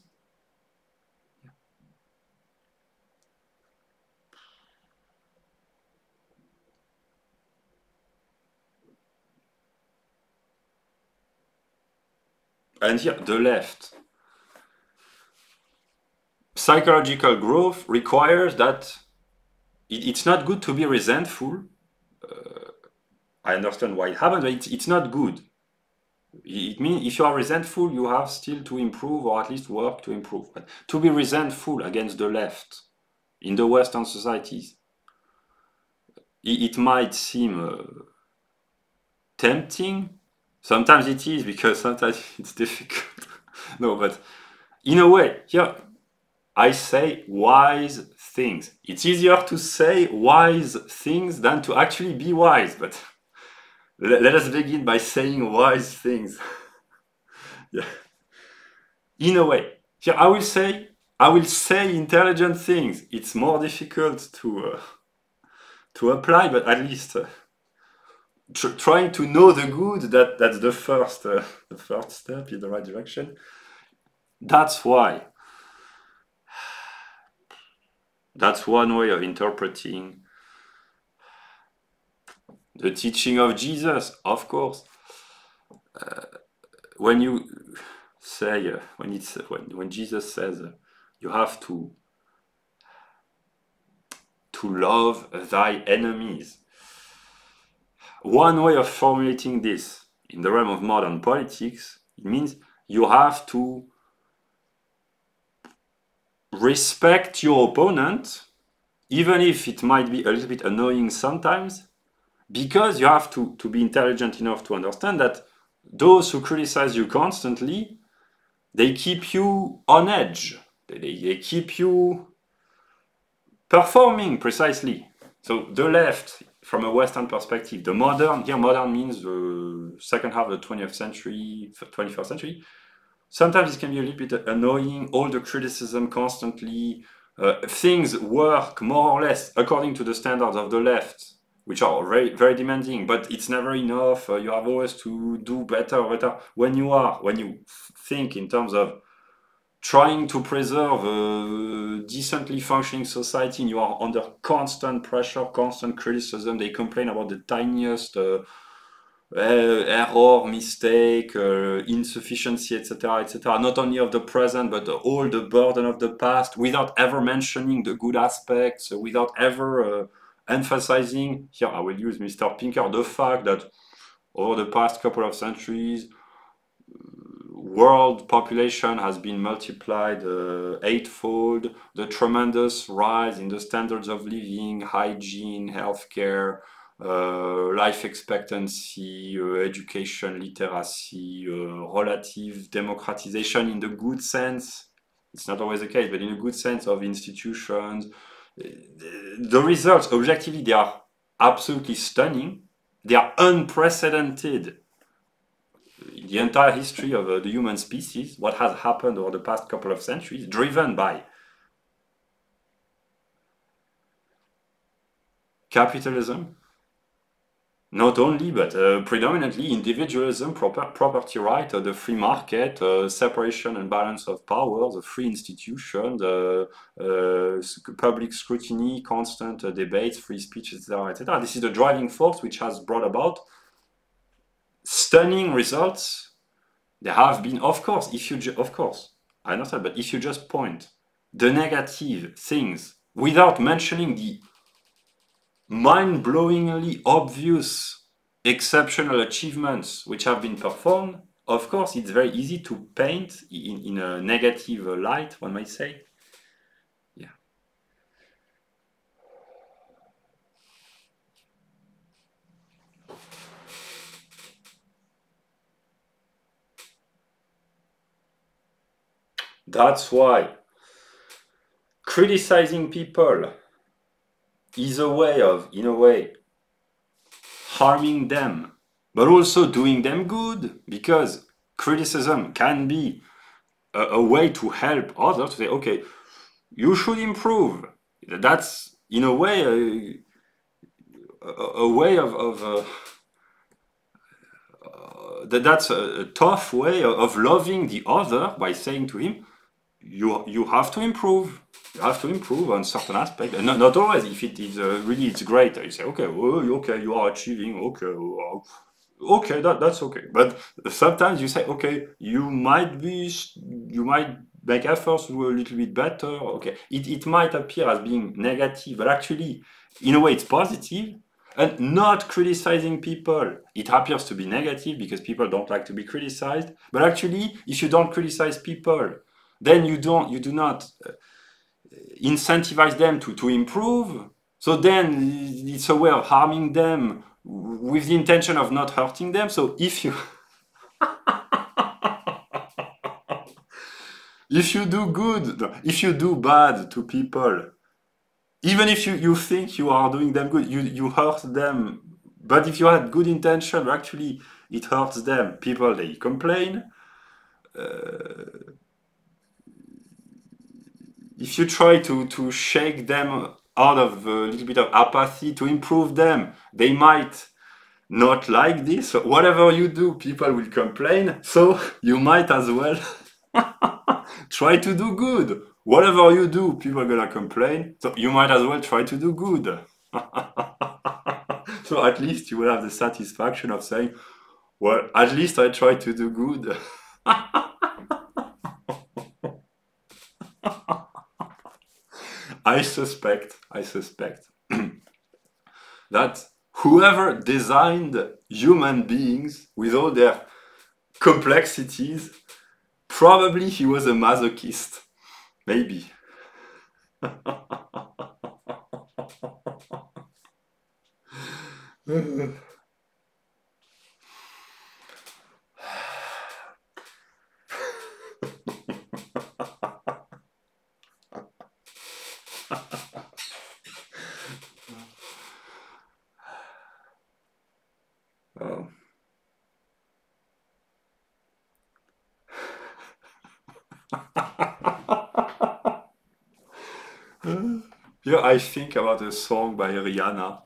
A: And here the left. Psychological growth requires that it, it's not good to be resentful. Uh, I understand why it happened, but it's, it's not good. It means if you are resentful, you have still to improve or at least work to improve. But to be resentful against the left in the Western societies, it, it might seem uh, tempting, Sometimes it is because sometimes it's difficult. no, but in a way, yeah, I say wise things. It's easier to say wise things than to actually be wise, but let, us begin by saying wise things. yeah. In a way, here I will say I will say intelligent things. It's more difficult to uh, to apply, but at least uh, tr trying to know the good. That that's the first uh, the first step in the right direction. That's why. That's one way of interpreting the teaching of Jesus, of course. Uh, when you say, uh, when it's when when Jesus says, uh, you have to to love thy enemies. One way of formulating this in the realm of modern politics, it means you have to respect your opponent, even if it might be a little bit annoying sometimes, because you have to, to be intelligent enough to understand that those who criticize you constantly, they keep you on edge. They, they keep you performing precisely. So the left, from a Western perspective, the modern, here modern means the second half of the 20th century, 21st century. Sometimes it can be a little bit annoying, all the criticism constantly. Uh, things work more or less according to the standards of the left, which are very, very demanding, but it's never enough. Uh, you have always to do better, better. When you are, when you think in terms of trying to preserve a decently functioning society and you are under constant pressure, constant criticism. They complain about the tiniest uh, error, mistake, uh, insufficiency, etc., etc. Not only of the present, but all the burden of the past, without ever mentioning the good aspects, without ever uh, emphasizing. Here, I will use Mr. Pinker the fact that over the past couple of centuries, world population has been multiplied uh, eightfold, the tremendous rise in the standards of living, hygiene, healthcare, uh, life expectancy, uh, education, literacy, uh, relative democratization in the good sense. It's not always the case, but in a good sense of institutions. The results, objectively, they are absolutely stunning. They are unprecedented the entire history of uh, the human species, what has happened over the past couple of centuries, driven by capitalism, not only, but uh, predominantly individualism, proper, property right, uh, the free market, uh, separation and balance of power, the free institution, the uh, public scrutiny, constant uh, debates, free speech, etc., etc. This is the driving force which has brought about stunning results. There have been, of course, if you, of course, I understand, but if you just point the negative things without mentioning the mind-blowingly obvious exceptional achievements which have been performed, of course, it's very easy to paint in, in a negative light, one might say. Yeah. That's why criticizing people is a way of, in a way, harming them, but also doing them good, because criticism can be a, a way to help others to say, okay, you should improve. That's, in a way, a, a, way of, of uh, that that's a, tough way of loving the other by saying to him, you you have to improve. You have to improve on certain aspects, and not, not always. If it is uh, really it's great, you say, okay, oh, okay, you are achieving, okay, oh, okay, that that's okay. But sometimes you say, okay, you might be, you might make efforts a little bit better. Okay, it it might appear as being negative, but actually, in a way, it's positive. And not criticizing people. It appears to be negative because people don't like to be criticized. But actually, if you don't criticize people, then you don't you do not uh, incentivize them to, to improve. So then it's a way of harming them with the intention of not hurting them. So if you if you do good if you do bad to people even if you, you think you are doing them good you, you hurt them. But if you had good intention actually it hurts them. People they complain. Uh, if you try to, to shake them out of a little bit of apathy to improve them. They might not like this. Whatever you do, people will complain. So you might as well try to do good. Whatever you do, people are gonna complain. So you might as well try to do good. so at least you will have the satisfaction of saying, well, at least I try to do good. I suspect, I suspect that whoever designed human beings with all their complexities, probably he was a masochist. Maybe. I think about a song by Rihanna.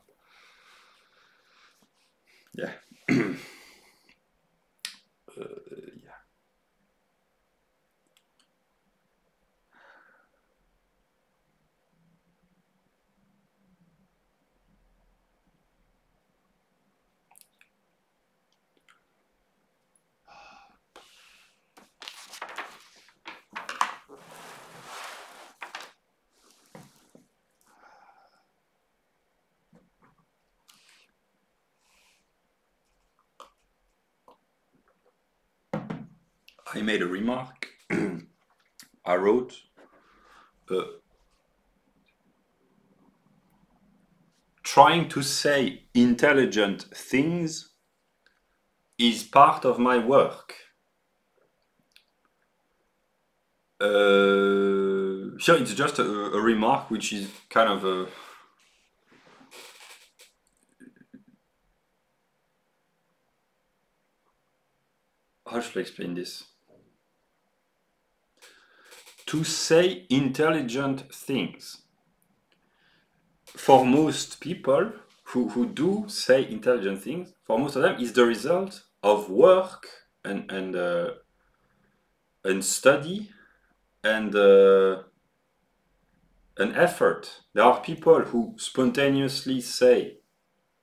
A: Made a remark. I wrote, uh, trying to say intelligent things is part of my work. Uh, here it's just a, a remark which is kind of a how should I explain this? To say intelligent things. For most people who, who do say intelligent things, for most of them, is the result of work and and uh, and study and uh, an effort. There are people who spontaneously say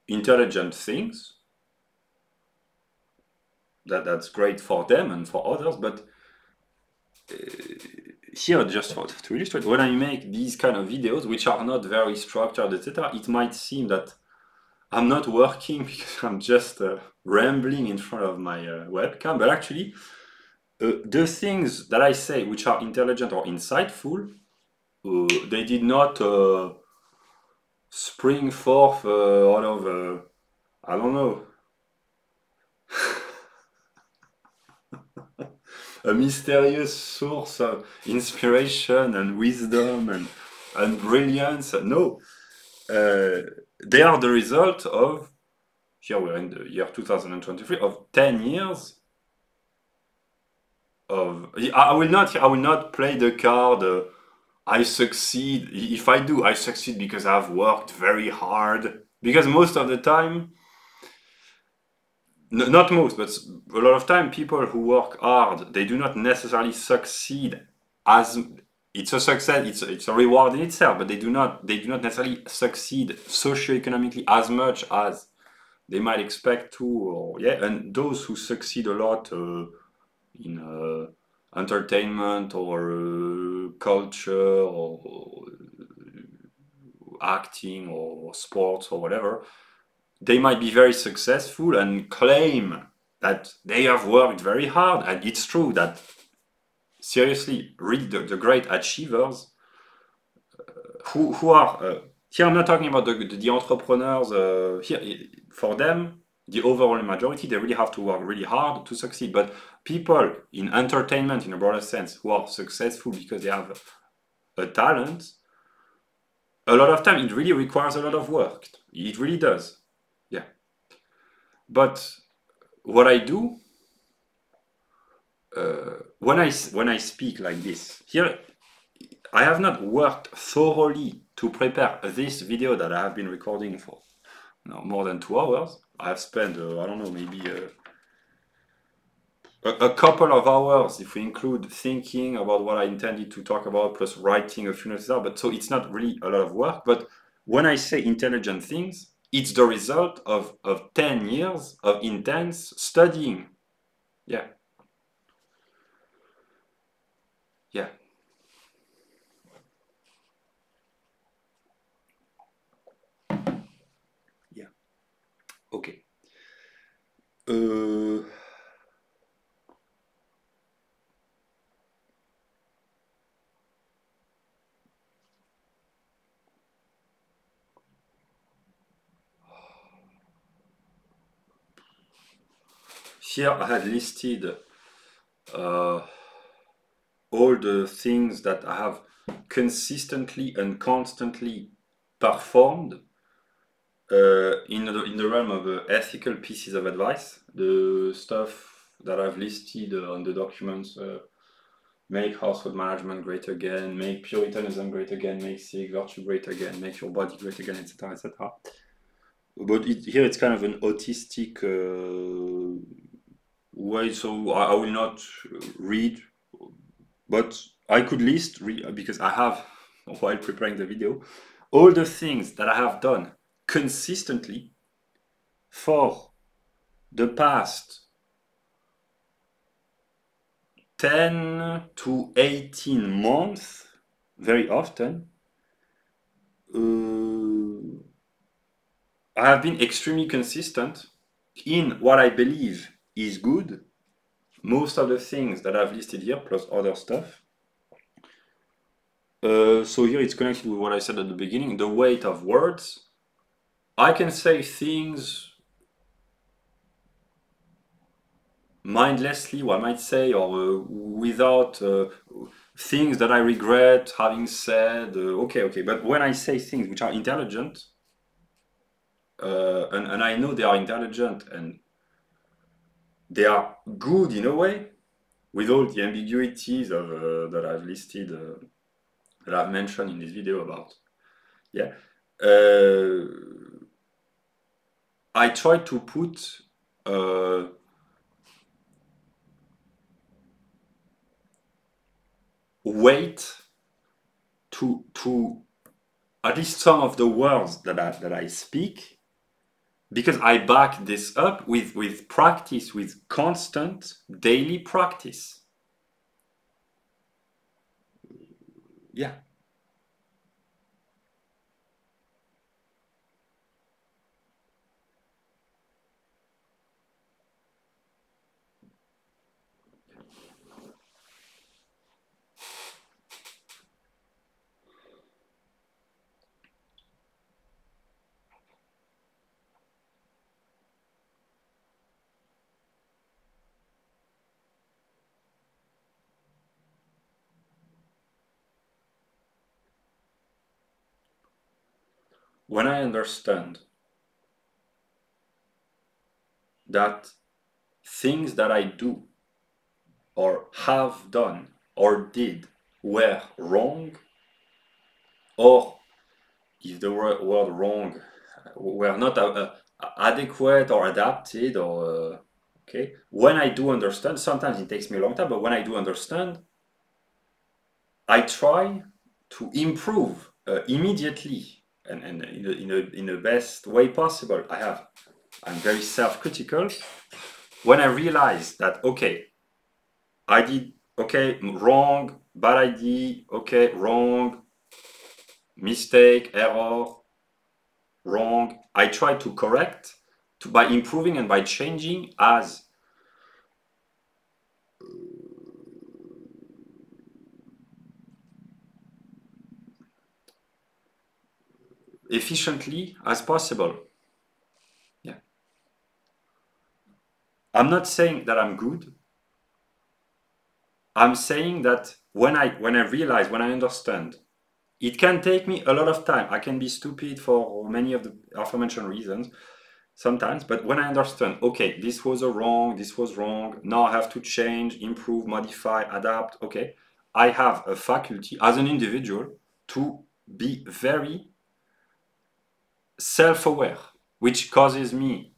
A: intelligent things that that's great for them and for others but uh, here just for, to illustrate when i make these kind of videos which are not very structured etc it might seem that i'm not working because i'm just uh, rambling in front of my uh, webcam but actually uh, the things that i say which are intelligent or insightful uh, they did not uh, spring forth out of i don't know a mysterious source of inspiration and wisdom and, and brilliance. No, uh, they are the result of, here we're in the year 2023, of 10 years of, I will not, I will not play the card, uh, I succeed. If I do, I succeed because I've worked very hard. Because most of the time, no, not most, but a lot of time, people who work hard, they do not necessarily succeed as it's a success. It's a, it's a reward in itself, but they do not they do not necessarily succeed socioeconomically as much as they might expect to. Or yeah, and those who succeed a lot uh, in uh, entertainment or uh, culture or acting or sports or whatever they might be very successful and claim that they have worked very hard. And it's true that, seriously, read the, the great achievers uh, who, who are, uh, here I'm not talking about the, the, the entrepreneurs, uh, here, for them, the overall majority, they really have to work really hard to succeed. But people in entertainment, in a broader sense, who are successful because they have a talent, a lot of time it really requires a lot of work. It really does. But what I do uh, when I when I speak like this here, I have not worked thoroughly to prepare this video that I have been recording for you know, more than two hours. I have spent, uh, I don't know, maybe uh, a, couple of hours if we include thinking about what I intended to talk about plus writing a few notes out. But so it's not really a lot of work. But when I say intelligent things, it's the result of, of 10 years of intense studying. Yeah. Yeah. Yeah. Okay. Uh, here I had listed uh, all the things that I have consistently and constantly performed uh, in, the, in the realm of uh, ethical pieces of advice, the stuff that I've listed on the documents, uh, make household management great again, make puritanism great again, make civic virtue great again, make your body great again, etc., etc. But it, here it's kind of an autistic uh, way, so I, I, will not read, but I could list, because I have, while preparing the video, all the things that I have done consistently for the past 10 to 18 months, very often, uh, I have been extremely consistent in what I believe is good. Most of the things that I've listed here, plus other stuff. Uh, so here it's connected with what I said at the beginning, the weight of words. I can say things mindlessly, I might say, or uh, without uh, things that I regret having said. Uh, okay, okay, but when I say things which are intelligent, uh, and, and I know they are intelligent and they are good in a way, with all the ambiguities of, uh, that I've listed, uh, that I've mentioned in this video about. Yeah. I try to put uh, weight to to at least some of the words that I, that I speak because I back this up with with practice with constant daily practice. Yeah when I understand that things that I do or have done or did were wrong, or if the word, wrong were not uh, uh, adequate or adapted or uh, okay when i do understand sometimes it takes me a long time but when i do understand i try to improve uh, immediately and, and in, the, in, in the best way possible. I have, I'm very self-critical. When I realize that, okay, I did, okay, wrong, bad idea, okay, wrong, mistake, error, wrong. I try to correct to, by improving and by changing as efficiently as possible. Yeah. I'm not saying that I'm good. I'm saying that when I when I realize, when I understand, it can take me a lot of time. I can be stupid for many of the aforementioned reasons sometimes, but when I understand, okay, this was a wrong, this was wrong, now I have to change, improve, modify, adapt, okay, I have a faculty as an individual to be very self aware, which causes me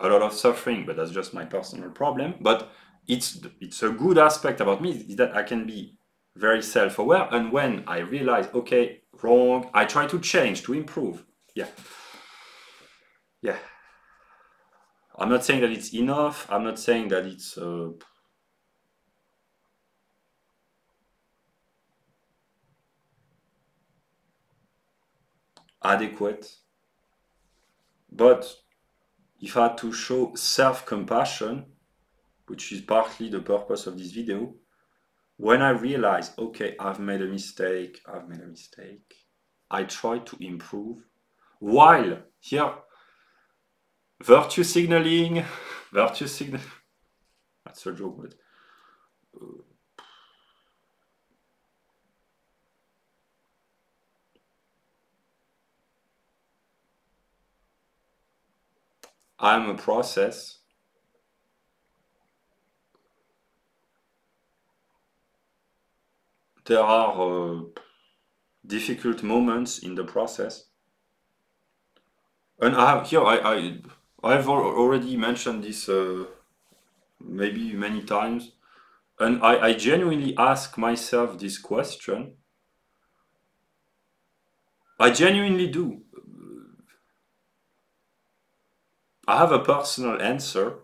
A: a lot of suffering, but that's just my personal problem. But it's, it's a good aspect about me is that I can be very self aware. And when I realize, okay, wrong, I try to change, to improve. Yeah. Yeah. I'm not saying that it's enough. I'm not saying that it's. Uh, adequate. But if I had to show self-compassion, which is partly the purpose of this video, when I realize, okay, I've made a mistake, I've made a mistake, I try to improve, while here, virtue signaling, virtue signal, that's a joke, but uh, I'm a process. There are uh, difficult moments in the process. And I have here, I, I, I've already mentioned this uh, maybe many times. And I, I genuinely ask myself this question. I genuinely do. I have a personal answer.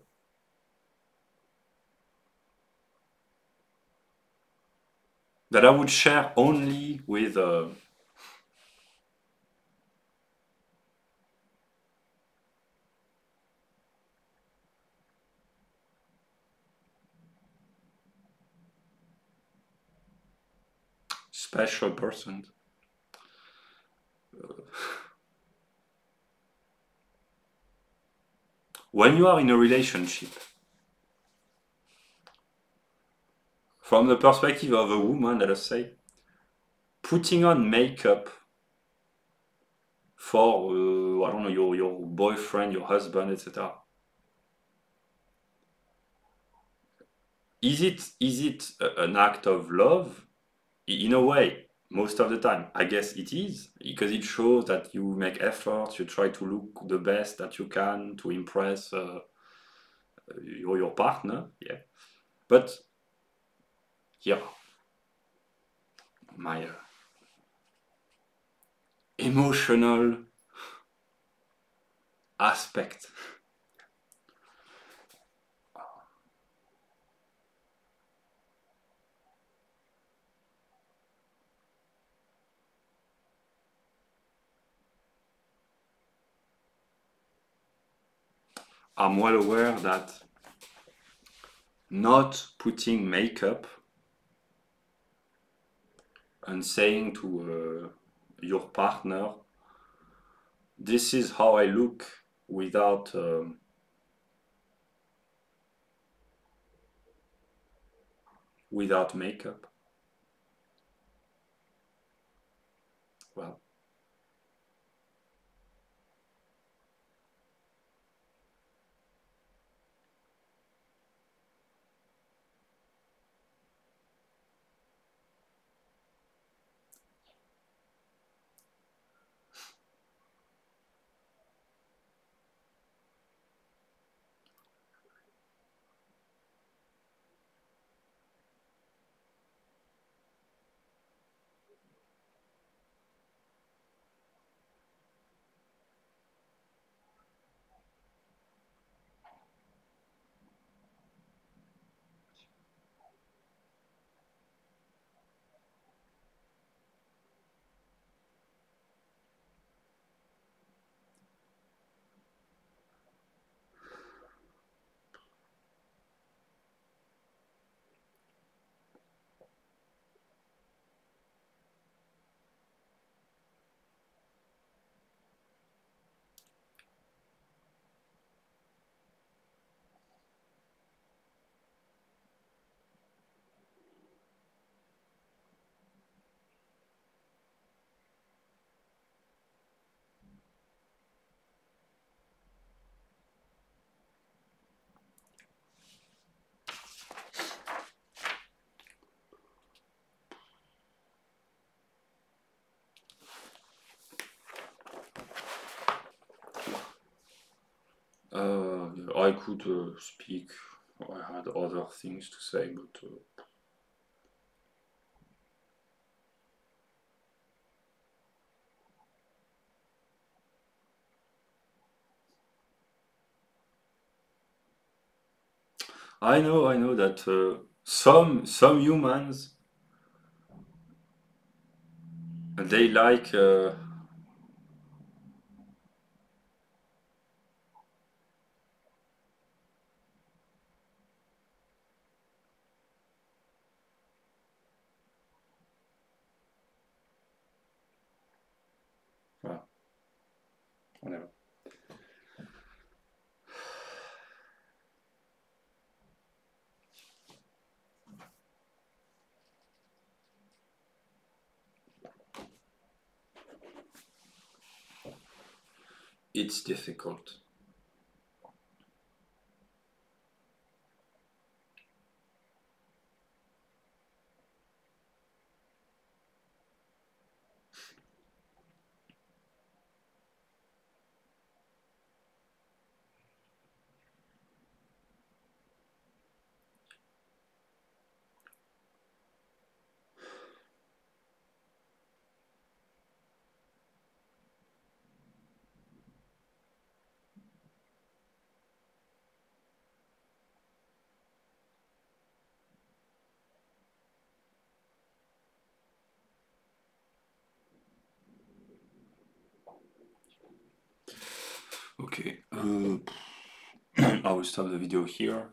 A: That I would share only with uh, special person. When you are in a relationship, from the perspective of a woman, let us say, putting on makeup for, uh, I don't know, your, your boyfriend, your husband, etc. Is it, is it an act of love? In a way, most of the time. I guess it is because it shows that you make efforts, you try to look the best that you can to impress uh, your, your partner. Yeah, but yeah, my uh, emotional aspect I'm well aware that not putting makeup and saying to uh, your partner, this is how I look without um, without makeup. I could uh, speak. I had other things to say, but uh, I know, I know that uh, some some humans they like uh, voilà. Whatever. It's difficult. Okay, uh, I will stop the video here.